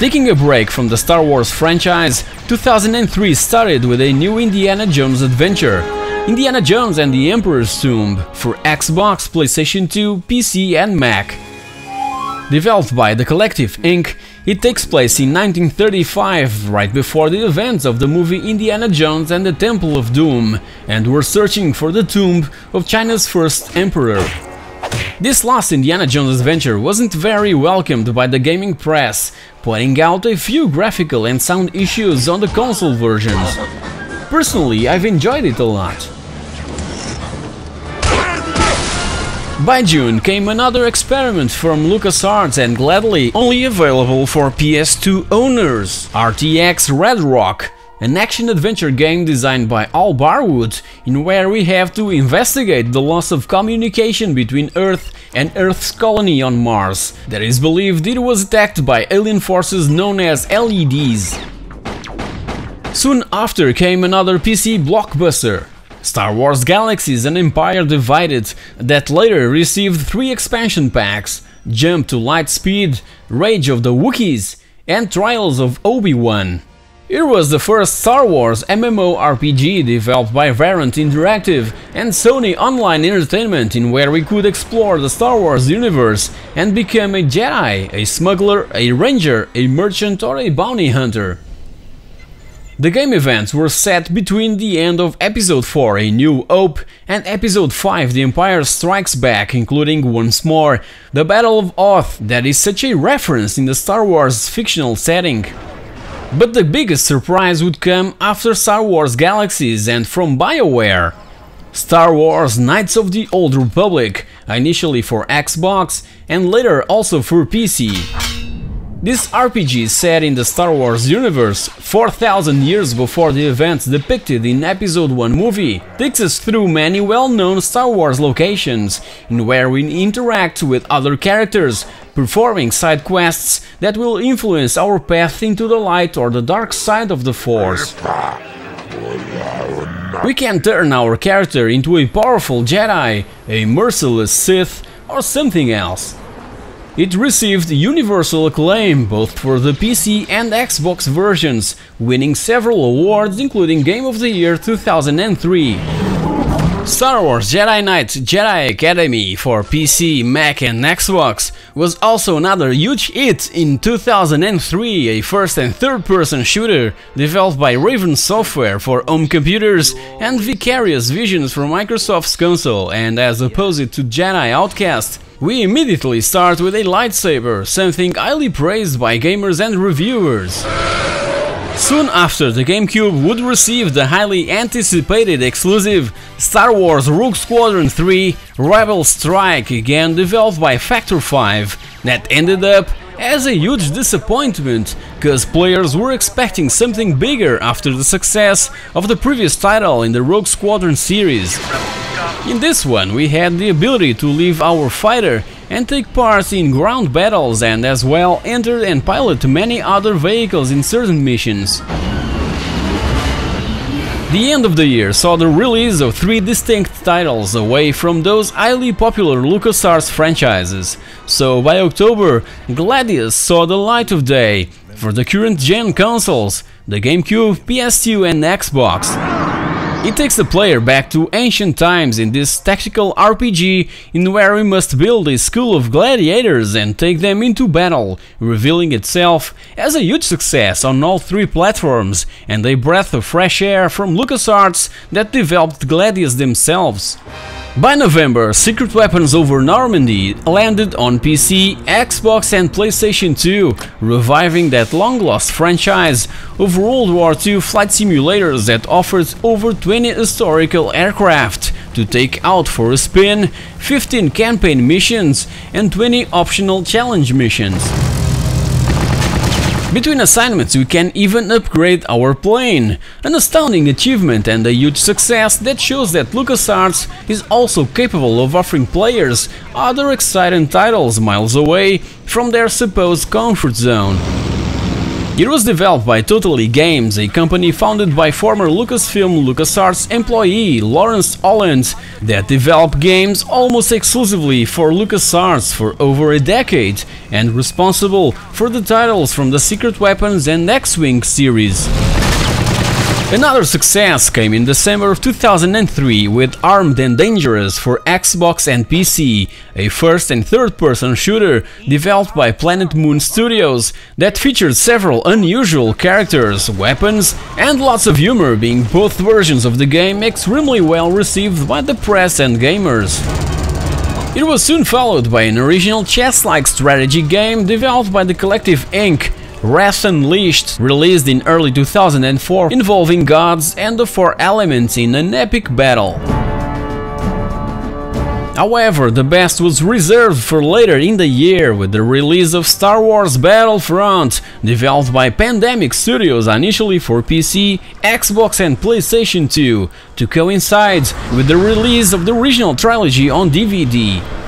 Taking a break from the Star Wars franchise, 2003 started with a new Indiana Jones adventure, Indiana Jones and the Emperor's Tomb for Xbox, PlayStation 2, PC and Mac. Developed by The Collective Inc., it takes place in 1935, right before the events of the movie Indiana Jones and the Temple of Doom, and we're searching for the tomb of China's first emperor. This last Indiana Jones adventure wasn't very welcomed by the gaming press, pointing out a few graphical and sound issues on the console versions. Personally, I've enjoyed it a lot. By June came another experiment from LucasArts and gladly only available for PS2 owners, RTX Red Rock, an action-adventure game designed by Hal Barwood, in where we have to investigate the loss of communication between Earth and Earth's colony on Mars, that is believed it was attacked by alien forces known as LEDs. Soon after came another PC blockbuster, Star Wars Galaxies and Empire Divided, that later received three expansion packs, Jump to Light Speed, Rage of the Wookiees, and Trials of Obi-Wan. It was the first Star Wars MMORPG developed by Verant Interactive and Sony Online Entertainment in where we could explore the Star Wars universe and become a Jedi, a smuggler, a ranger, a merchant or a bounty hunter. The game events were set between the end of Episode 4 A New Hope and Episode 5 The Empire Strikes Back, including once more the Battle of Hoth that is such a reference in the Star Wars fictional setting. But the biggest surprise would come after Star Wars Galaxies and from BioWare. Star Wars Knights of the Old Republic, initially for Xbox and later also for PC. This RPG is set in the Star Wars universe, 4000 years before the events depicted in Episode 1 movie, takes us through many well-known Star Wars locations, in where we interact with other characters, performing side quests that will influence our path into the light or the dark side of the Force. We can turn our character into a powerful Jedi, a merciless Sith, or something else. It received universal acclaim both for the PC and Xbox versions, winning several awards including Game of the Year 2003. Star Wars Jedi Knight Jedi Academy for PC, Mac and Xbox was also another huge hit in 2003, a first and third person shooter developed by Raven Software for home computers and Vicarious Visions for Microsoft's console and as opposed to Jedi Outcast, we immediately start with a lightsaber, something highly praised by gamers and reviewers. Soon after, the GameCube would receive the highly anticipated exclusive Star Wars Rogue Squadron 3 Rebel Strike, again developed by Factor 5, that ended up as a huge disappointment, cause players were expecting something bigger after the success of the previous title in the Rogue Squadron series. In this one, we had the ability to leave our fighter and take part in ground battles and as well enter and pilot many other vehicles in certain missions. The end of the year saw the release of three distinct titles away from those highly popular LucasArts franchises, so by October Gladius saw the light of day for the current gen consoles, the GameCube, PS2 and Xbox. It takes the player back to ancient times in this tactical RPG in where we must build a school of gladiators and take them into battle, revealing itself as a huge success on all three platforms and a breath of fresh air from LucasArts that developed Gladius themselves. By November, Secret Weapons Over Normandy landed on PC, Xbox and PlayStation 2, reviving that long-lost franchise of World War II flight simulators that offered over 20 historical aircraft to take out for a spin, 15 campaign missions and 20 optional challenge missions. Between assignments we can even upgrade our plane, an astounding achievement and a huge success that shows that LucasArts is also capable of offering players other exciting titles miles away from their supposed comfort zone. It was developed by Totally Games, a company founded by former Lucasfilm LucasArts employee Lawrence Holland that developed games almost exclusively for LucasArts for over a decade and responsible for the titles from the Secret Weapons and X-Wing series. Another success came in December of 2003 with Armed and Dangerous for Xbox and PC, a first and third person shooter developed by Planet Moon Studios that featured several unusual characters, weapons and lots of humor being both versions of the game extremely well received by the press and gamers. It was soon followed by an original chess-like strategy game developed by the Collective Inc., Wrath Unleashed, released in early 2004, involving gods and the four elements in an epic battle. However, the best was reserved for later in the year with the release of Star Wars Battlefront, developed by Pandemic Studios initially for PC, Xbox and PlayStation 2, to coincide with the release of the original trilogy on DVD.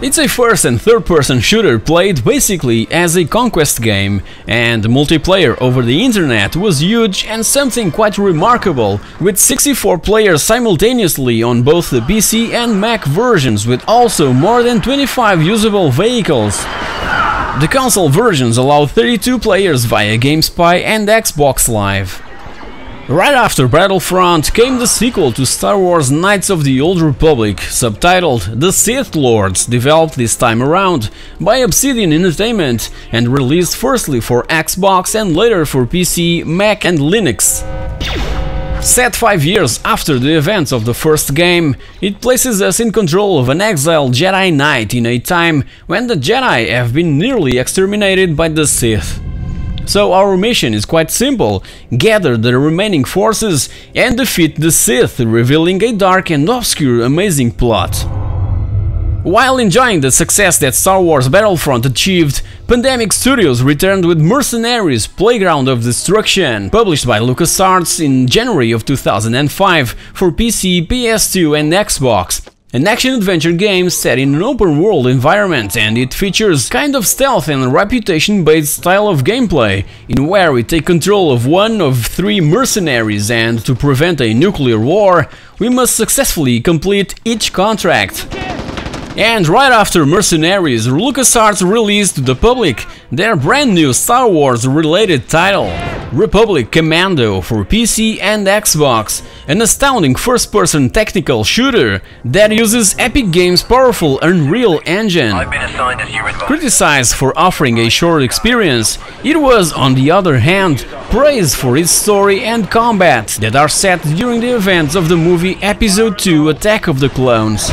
It's a first and third person shooter played basically as a conquest game, and multiplayer over the internet was huge and something quite remarkable, with 64 players simultaneously on both the PC and Mac versions with also more than 25 usable vehicles. The console versions allow 32 players via GameSpy and Xbox Live. Right after Battlefront came the sequel to Star Wars Knights of the Old Republic, subtitled The Sith Lords, developed this time around by Obsidian Entertainment and released firstly for Xbox and later for PC, Mac and Linux. Set 5 years after the events of the first game, it places us in control of an exiled Jedi Knight in a time when the Jedi have been nearly exterminated by the Sith. So our mission is quite simple, gather the remaining forces and defeat the Sith, revealing a dark and obscure amazing plot. While enjoying the success that Star Wars Battlefront achieved, Pandemic Studios returned with Mercenaries Playground of Destruction, published by LucasArts in January of 2005 for PC, PS2 and Xbox. An action-adventure game set in an open-world environment and it features kind of stealth and reputation-based style of gameplay, in where we take control of one of three mercenaries and, to prevent a nuclear war, we must successfully complete each contract. And right after Mercenaries, LucasArts released to the public their brand new Star Wars related title, Republic Commando for PC and Xbox, an astounding first-person tactical shooter that uses Epic Games' powerful Unreal Engine. Criticized for offering a short experience, it was, on the other hand, praised for its story and combat that are set during the events of the movie Episode 2 Attack of the Clones.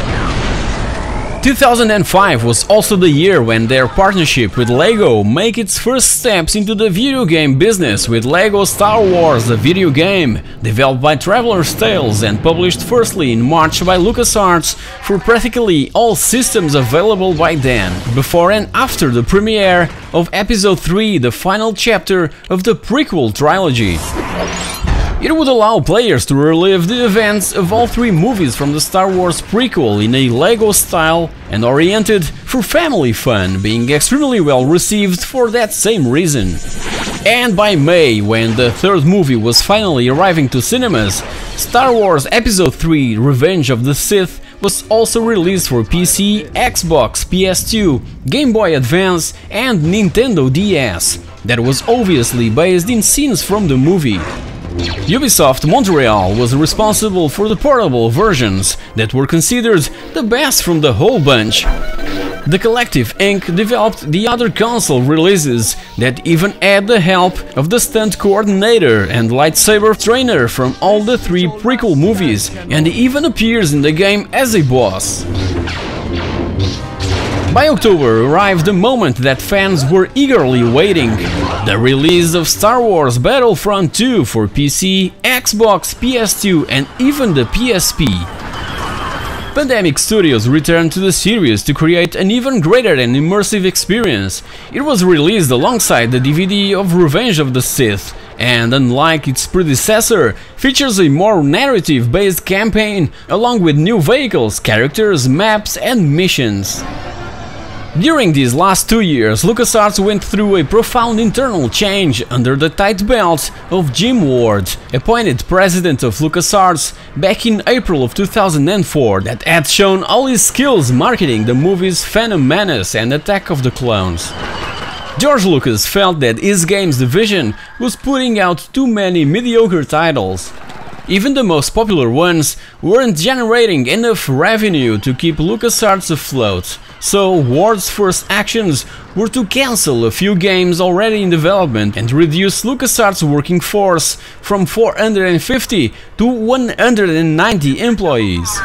2005 was also the year when their partnership with LEGO made its first steps into the video game business with LEGO Star Wars, the video game, developed by Traveller's Tales and published firstly in March by LucasArts for practically all systems available by then, before and after the premiere of Episode 3, the final chapter of the prequel trilogy. It would allow players to relive the events of all three movies from the Star Wars prequel in a LEGO style and oriented for family fun, being extremely well received for that same reason. And by May, when the third movie was finally arriving to cinemas, Star Wars Episode 3 Revenge of the Sith was also released for PC, Xbox, PS2, Game Boy Advance and Nintendo DS, that was obviously based in scenes from the movie. Ubisoft Montreal was responsible for the portable versions that were considered the best from the whole bunch. The Collective Inc. developed the other console releases that even had the help of the stunt coordinator and lightsaber trainer from all the three prequel movies and even appears in the game as a boss. By October arrived the moment that fans were eagerly waiting, the release of Star Wars Battlefront 2 for PC, Xbox, PS2 and even the PSP. Pandemic Studios returned to the series to create an even greater and immersive experience. It was released alongside the DVD of Revenge of the Sith, and unlike its predecessor, features a more narrative-based campaign along with new vehicles, characters, maps and missions. During these last two years, LucasArts went through a profound internal change under the tight belt of Jim Ward, appointed president of LucasArts back in April of 2004 that had shown all his skills marketing the movies Phantom Menace and Attack of the Clones. George Lucas felt that his games division was putting out too many mediocre titles. Even the most popular ones weren't generating enough revenue to keep LucasArts afloat, so Ward's first actions were to cancel a few games already in development and reduce LucasArts' working force from 450 to 190 employees.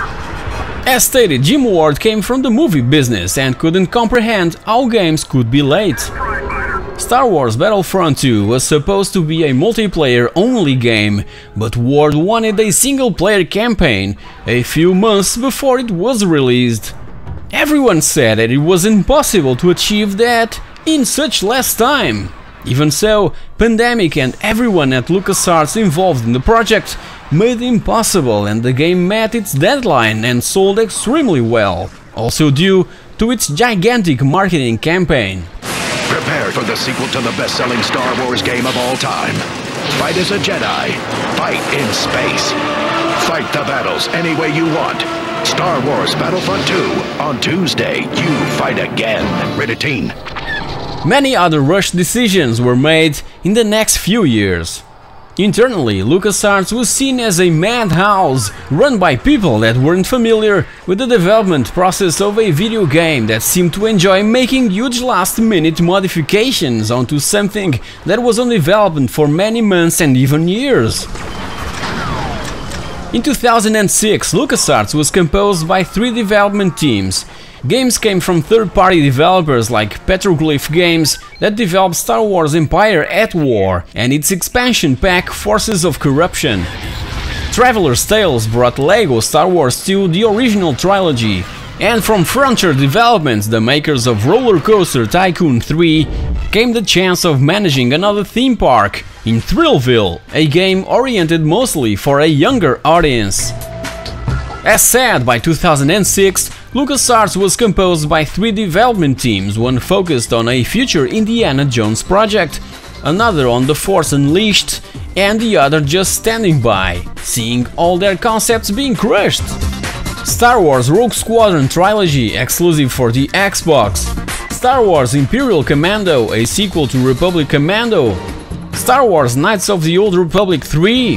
As stated, Jim Ward came from the movie business and couldn't comprehend how games could be late. Star Wars Battlefront 2 was supposed to be a multiplayer only game, but Ward wanted a single player campaign a few months before it was released. Everyone said that it was impossible to achieve that in such less time. Even so, Pandemic and everyone at LucasArts involved in the project made it impossible and the game met its deadline and sold extremely well, also due to its gigantic marketing campaign. Prepare for the sequel to the best-selling Star Wars game of all time. Fight as a Jedi. Fight in space. Fight the battles any way you want. Star Wars Battlefront 2 on Tuesday. You fight again. Rated teen. Many other rushed decisions were made in the next few years. Internally, LucasArts was seen as a madhouse run by people that weren't familiar with the development process of a video game that seemed to enjoy making huge last-minute modifications onto something that was on development for many months and even years. In 2006, LucasArts was composed by three development teams. Games came from third-party developers like Petroglyph Games that developed Star Wars Empire at War and its expansion pack Forces of Corruption. Traveller's Tales brought LEGO Star Wars 2 the original trilogy. And from Frontier Developments, the makers of Roller Coaster Tycoon 3, came the chance of managing another theme park in Thrillville, a game oriented mostly for a younger audience. As said, by 2006, LucasArts was composed by three development teams, one focused on a future Indiana Jones project, another on The Force Unleashed, and the other just standing by, seeing all their concepts being crushed. Star Wars Rogue Squadron Trilogy, exclusive for the Xbox. Star Wars Imperial Commando, a sequel to Republic Commando. Star Wars Knights of the Old Republic 3.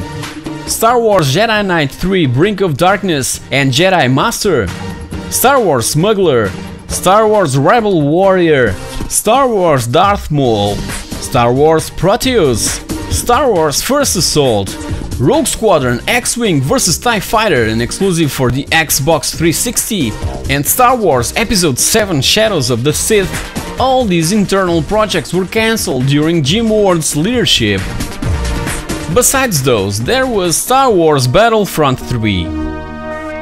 Star Wars Jedi Knight 3 Brink of Darkness and Jedi Master. Star Wars Smuggler. Star Wars Rebel Warrior. Star Wars Darth Maul. Star Wars Proteus. Star Wars First Assault. Rogue Squadron X-Wing vs TIE Fighter, an exclusive for the Xbox 360, and Star Wars Episode 7 Shadows of the Sith, all these internal projects were cancelled during Jim Ward's leadership. Besides those, there was Star Wars Battlefront 3.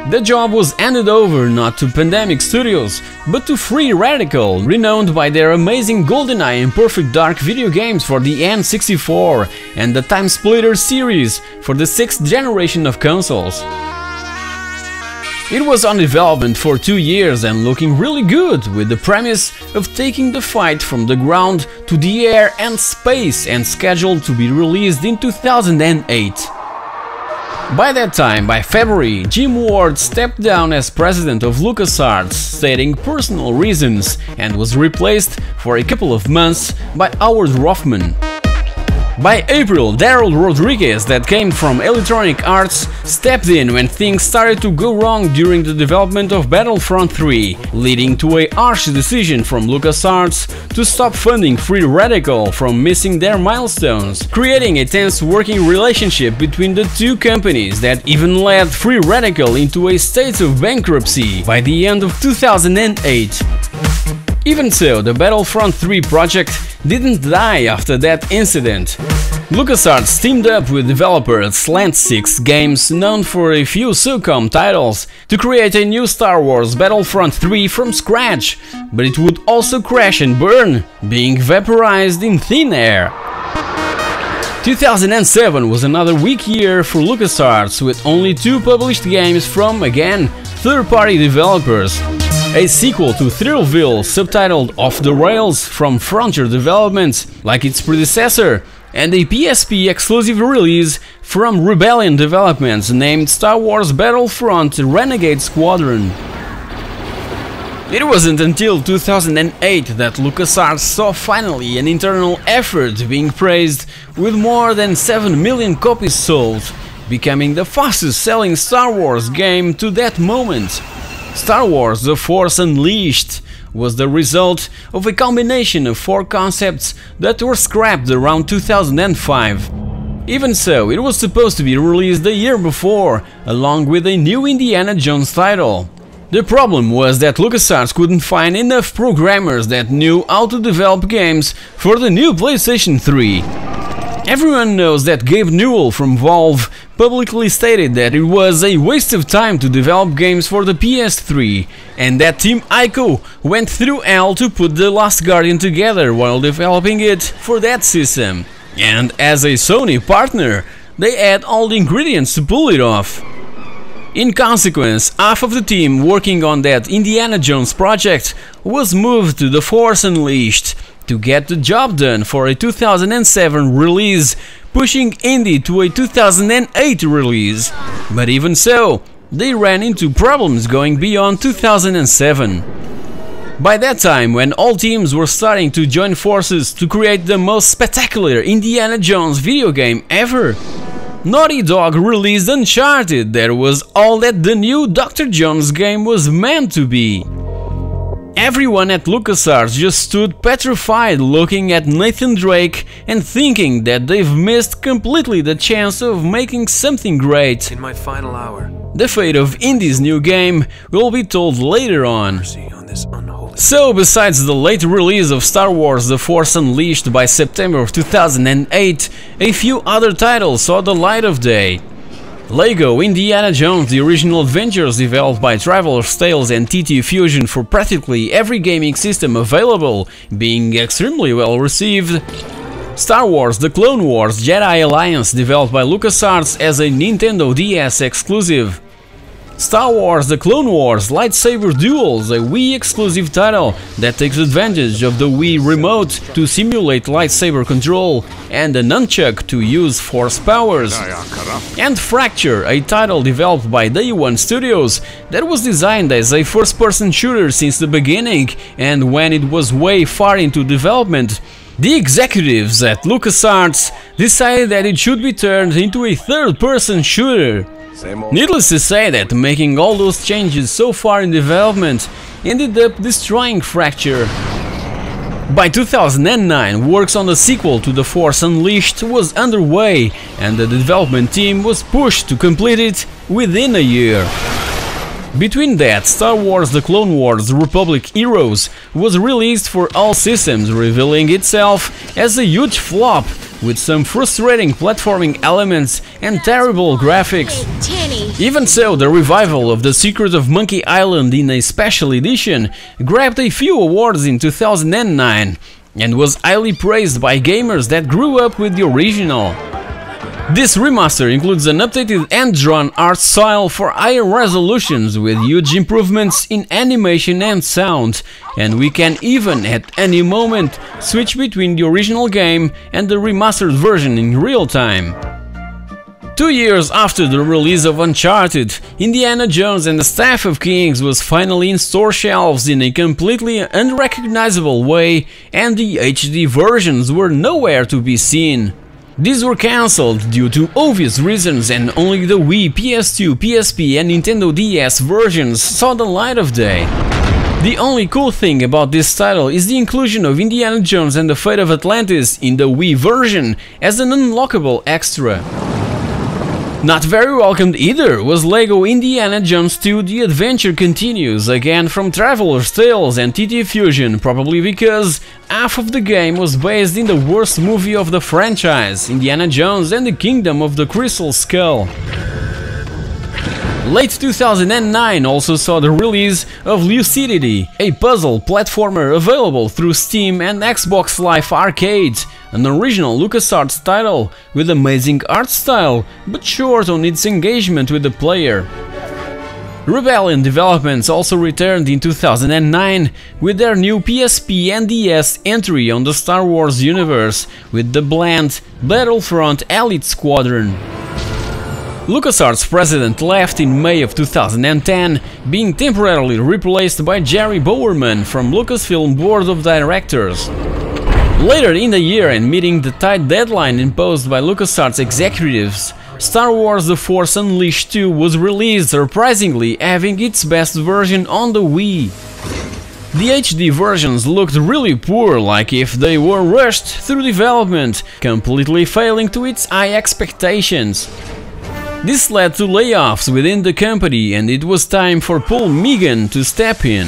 The job was handed over not to Pandemic Studios, but to Free Radical, renowned by their amazing GoldenEye and Perfect Dark video games for the N64 and the Time Splitter series for the sixth generation of consoles. It was on development for two years and looking really good, with the premise of taking the fight from the ground to the air and space and scheduled to be released in 2008. By that time, by February, Jim Ward stepped down as president of LucasArts, stating personal reasons, and was replaced for a couple of months by Howard Rothman. By April, Darrell Rodriguez, that came from Electronic Arts, stepped in when things started to go wrong during the development of Battlefront 3, leading to a harsh decision from LucasArts to stop funding Free Radical from missing their milestones, creating a tense working relationship between the two companies that even led Free Radical into a state of bankruptcy by the end of 2008. Even so, the Battlefront 3 project didn't die after that incident. LucasArts teamed up with developer Slant 6 Games, known for a few SOCOM titles, to create a new Star Wars Battlefront 3 from scratch, but it would also crash and burn, being vaporized in thin air. 2007 was another weak year for LucasArts, with only two published games from, again, third-party developers a sequel to Thrillville subtitled Off the Rails from Frontier Developments, like its predecessor, and a PSP exclusive release from Rebellion Developments named Star Wars Battlefront Renegade Squadron. It wasn't until 2008 that LucasArts saw finally an internal effort being praised with more than 7 million copies sold, becoming the fastest selling Star Wars game to that moment. Star Wars The Force Unleashed was the result of a combination of four concepts that were scrapped around 2005. Even so, it was supposed to be released the year before, along with a new Indiana Jones title. The problem was that LucasArts couldn't find enough programmers that knew how to develop games for the new PlayStation 3. Everyone knows that Gabe Newell from Valve publicly stated that it was a waste of time to develop games for the PS3 and that Team Ico went through hell to put The Last Guardian together while developing it for that system. And as a Sony partner, they had all the ingredients to pull it off. In consequence, half of the team working on that Indiana Jones project was moved to The Force Unleashed to get the job done for a 2007 release, pushing Indy to a 2008 release. But even so, they ran into problems going beyond 2007. By that time, when all teams were starting to join forces to create the most spectacular Indiana Jones video game ever, Naughty Dog released Uncharted that was all that the new Dr. Jones game was meant to be. Everyone at LucasArts just stood petrified looking at Nathan Drake and thinking that they've missed completely the chance of making something great. In my final hour. The fate of Indy's new game will be told later on. So, besides the late release of Star Wars The Force Unleashed by September of 2008, a few other titles saw the light of day. LEGO Indiana Jones The Original Adventures developed by Traveller's Tales and TT Fusion for practically every gaming system available, being extremely well received. Star Wars The Clone Wars Jedi Alliance developed by LucasArts as a Nintendo DS exclusive. Star Wars The Clone Wars Lightsaber Duels, a Wii exclusive title that takes advantage of the Wii Remote to simulate lightsaber control and a nunchuck to use force powers. And Fracture, a title developed by Day One Studios that was designed as a first-person shooter since the beginning and when it was way far into development, the executives at LucasArts decided that it should be turned into a third-person shooter. Needless to say that making all those changes so far in development ended up destroying Fracture. By 2009, works on the sequel to The Force Unleashed was underway and the development team was pushed to complete it within a year. Between that, Star Wars The Clone Wars Republic Heroes was released for all systems, revealing itself as a huge flop with some frustrating platforming elements and terrible graphics. Even so, the revival of The Secret of Monkey Island in a special edition grabbed a few awards in 2009 and was highly praised by gamers that grew up with the original. This remaster includes an updated hand-drawn art style for higher resolutions with huge improvements in animation and sound, and we can even at any moment switch between the original game and the remastered version in real time. Two years after the release of Uncharted, Indiana Jones and the Staff of Kings was finally in store shelves in a completely unrecognizable way and the HD versions were nowhere to be seen. These were cancelled due to obvious reasons and only the Wii, PS2, PSP and Nintendo DS versions saw the light of day. The only cool thing about this title is the inclusion of Indiana Jones and the Fate of Atlantis in the Wii version as an unlockable extra. Not very welcomed either was LEGO Indiana Jones 2 The Adventure Continues, again from Traveller's Tales and TT Fusion, probably because half of the game was based in the worst movie of the franchise, Indiana Jones and the Kingdom of the Crystal Skull. Late 2009 also saw the release of Lucidity, a puzzle platformer available through Steam and Xbox Live Arcade, an original LucasArts title with amazing art style, but short on its engagement with the player. Rebellion Developments also returned in 2009 with their new PSP and DS entry on the Star Wars universe with the bland Battlefront Elite Squadron. LucasArts president left in May of 2010, being temporarily replaced by Jerry Bowerman from Lucasfilm Board of Directors. Later in the year and meeting the tight deadline imposed by LucasArts executives, Star Wars The Force Unleashed 2 was released surprisingly having its best version on the Wii. The HD versions looked really poor, like if they were rushed through development, completely failing to its high expectations. This led to layoffs within the company and it was time for Paul Meegan to step in.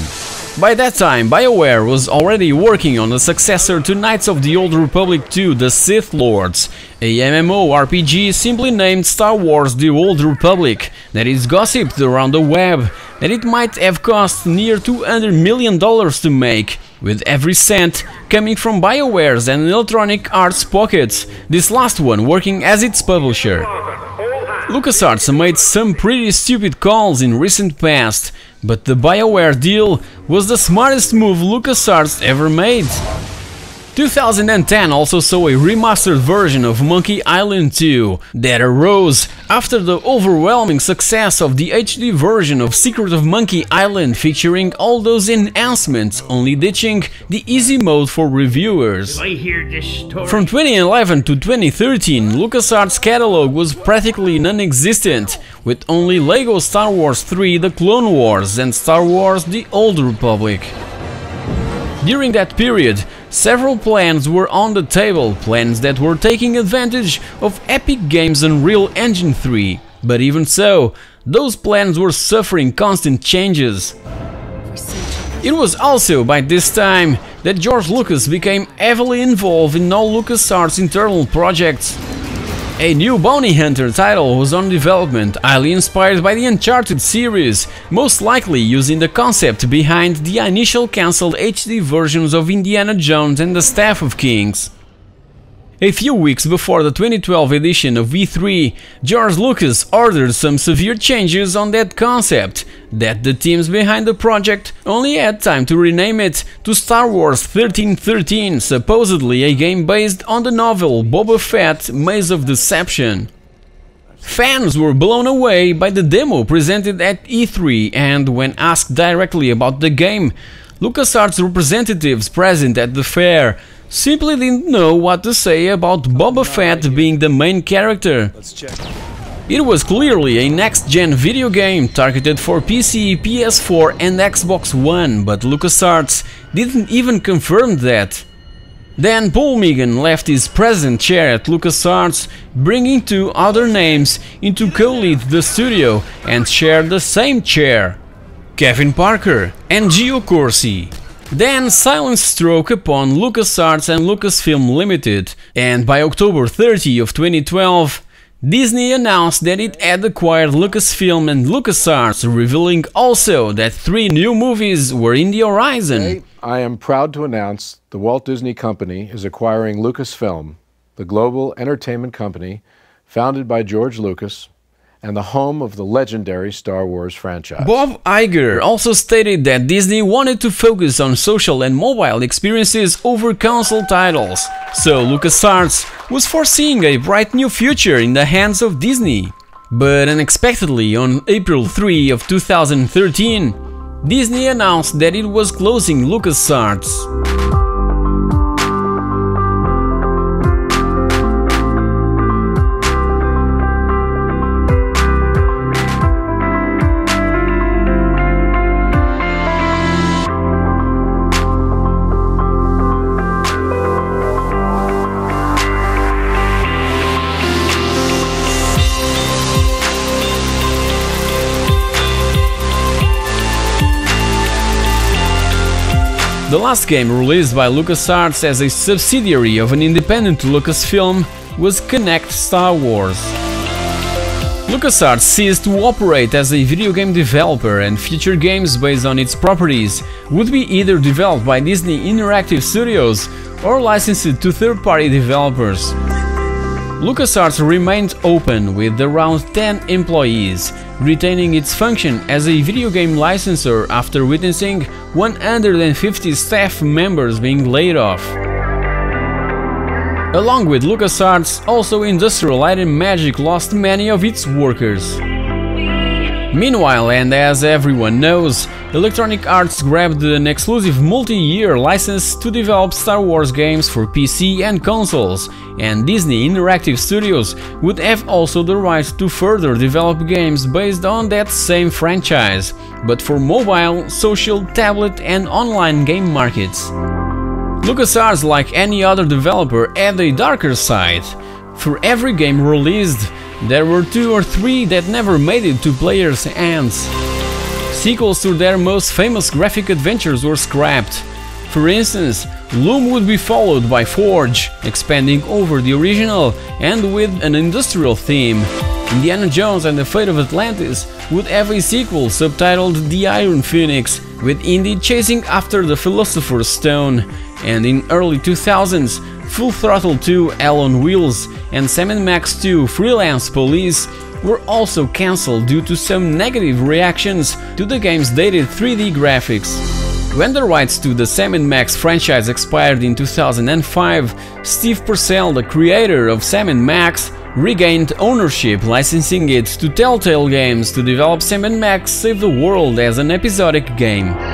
By that time, BioWare was already working on a successor to Knights of the Old Republic 2 The Sith Lords, a MMORPG simply named Star Wars The Old Republic that is gossiped around the web that it might have cost near 200 million dollars to make, with every cent coming from BioWare's and Electronic Arts pockets, this last one working as its publisher. LucasArts made some pretty stupid calls in recent past, but the BioWare deal was the smartest move LucasArts ever made. 2010 also saw a remastered version of Monkey Island 2 that arose after the overwhelming success of the HD version of Secret of Monkey Island featuring all those enhancements, only ditching the easy mode for reviewers. From 2011 to 2013, LucasArts' catalog was practically non-existent, with only LEGO Star Wars 3 The Clone Wars and Star Wars The Old Republic. During that period, several plans were on the table, plans that were taking advantage of Epic Games' and Unreal Engine 3. But even so, those plans were suffering constant changes. It was also by this time that George Lucas became heavily involved in all LucasArts internal projects. A new Bounty Hunter title was on development, highly inspired by the Uncharted series, most likely using the concept behind the initial cancelled HD versions of Indiana Jones and the Staff of Kings. A few weeks before the 2012 edition of E3, George Lucas ordered some severe changes on that concept, that the teams behind the project only had time to rename it to Star Wars 1313, supposedly a game based on the novel Boba Fett Maze of Deception. Fans were blown away by the demo presented at E3 and when asked directly about the game, LucasArts representatives present at the fair simply didn't know what to say about Boba Fett being the main character. It was clearly a next-gen video game targeted for PC, PS4 and Xbox One, but LucasArts didn't even confirm that. Then Paul Meegan left his present chair at LucasArts, bringing two other names into co-lead the studio and share the same chair. Kevin Parker and Gio Corsi. Then silence struck upon LucasArts and Lucasfilm Limited, and by October 30 of 2012, Disney announced that it had acquired Lucasfilm and LucasArts, revealing also that three new movies were in the horizon. I am proud to announce the Walt Disney Company is acquiring Lucasfilm, the global entertainment company founded by George Lucas and the home of the legendary Star Wars franchise. Bob Iger also stated that Disney wanted to focus on social and mobile experiences over console titles, so LucasArts was foreseeing a bright new future in the hands of Disney. But unexpectedly, on April 3 of 2013, Disney announced that it was closing LucasArts. The last game released by LucasArts as a subsidiary of an independent Lucasfilm was Kinect Star Wars. LucasArts ceased to operate as a video game developer and future games based on its properties would be either developed by Disney Interactive Studios or licensed to third-party developers. LucasArts remained open with around 10 employees, retaining its function as a video game licensor after witnessing 150 staff members being laid off. Along with LucasArts, also Industrial Light and Magic lost many of its workers. Meanwhile, and as everyone knows, Electronic Arts grabbed an exclusive multi-year license to develop Star Wars games for PC and consoles, and Disney Interactive Studios would have also the right to further develop games based on that same franchise, but for mobile, social, tablet and online game markets. LucasArts, like any other developer, had a darker side. For every game released, there were two or three that never made it to players' hands. Sequels to their most famous graphic adventures were scrapped. For instance, Loom would be followed by Forge, expanding over the original and with an industrial theme. Indiana Jones and the Fate of Atlantis would have a sequel subtitled The Iron Phoenix, with Indy chasing after the Philosopher's Stone, and in early 2000s, Full Throttle 2 Hell on Wheels and Sam & Max 2 Freelance Police were also cancelled due to some negative reactions to the game's dated 3D graphics. When the rights to the Sam & Max franchise expired in 2005, Steve Purcell, the creator of Sam & Max, regained ownership licensing it to Telltale Games to develop Sam & Max Save the World as an episodic game.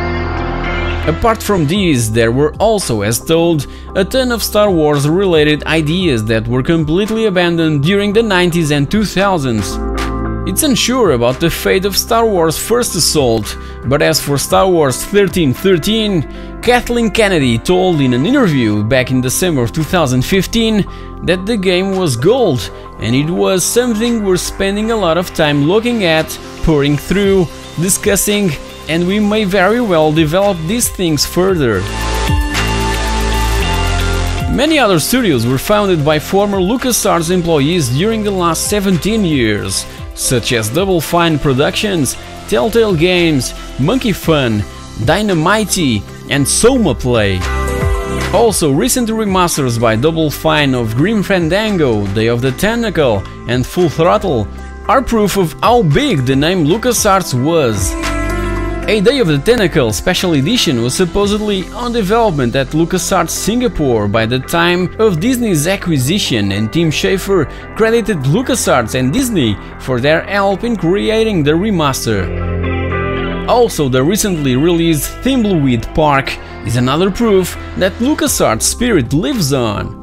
Apart from these, there were also, as told, a ton of Star Wars related ideas that were completely abandoned during the 90s and 2000s. It's unsure about the fate of Star Wars First Assault, but as for Star Wars 1313, Kathleen Kennedy told in an interview back in December of 2015 that the game was gold and it was something we're spending a lot of time looking at, pouring through, discussing and we may very well develop these things further. Many other studios were founded by former LucasArts employees during the last 17 years, such as Double Fine Productions, Telltale Games, MunkyFun, Dynamite and Soma Play. Also, recent remasters by Double Fine of Grim Fandango, Day of the Tentacle and Full Throttle are proof of how big the name LucasArts was. A Day of the Tentacle Special Edition was supposedly on development at LucasArts Singapore by the time of Disney's acquisition and Tim Schafer credited LucasArts and Disney for their help in creating the remaster. Also, the recently released Thimbleweed Park is another proof that LucasArts' spirit lives on.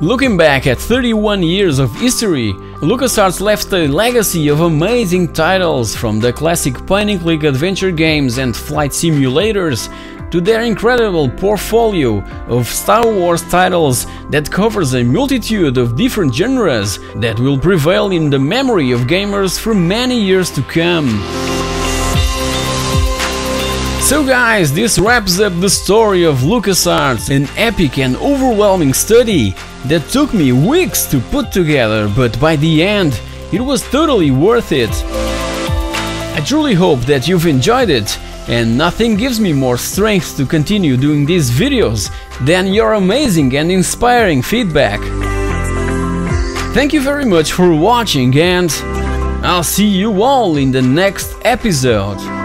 Looking back at 31 years of history, LucasArts left a legacy of amazing titles from the classic point-and-click adventure games and flight simulators to their incredible portfolio of Star Wars titles that covers a multitude of different genres that will prevail in the memory of gamers for many years to come. So guys, this wraps up the story of LucasArts, an epic and overwhelming study that took me weeks to put together, but by the end, it was totally worth it. I truly hope that you've enjoyed it, and nothing gives me more strength to continue doing these videos than your amazing and inspiring feedback. Thank you very much for watching and I'll see you all in the next episode.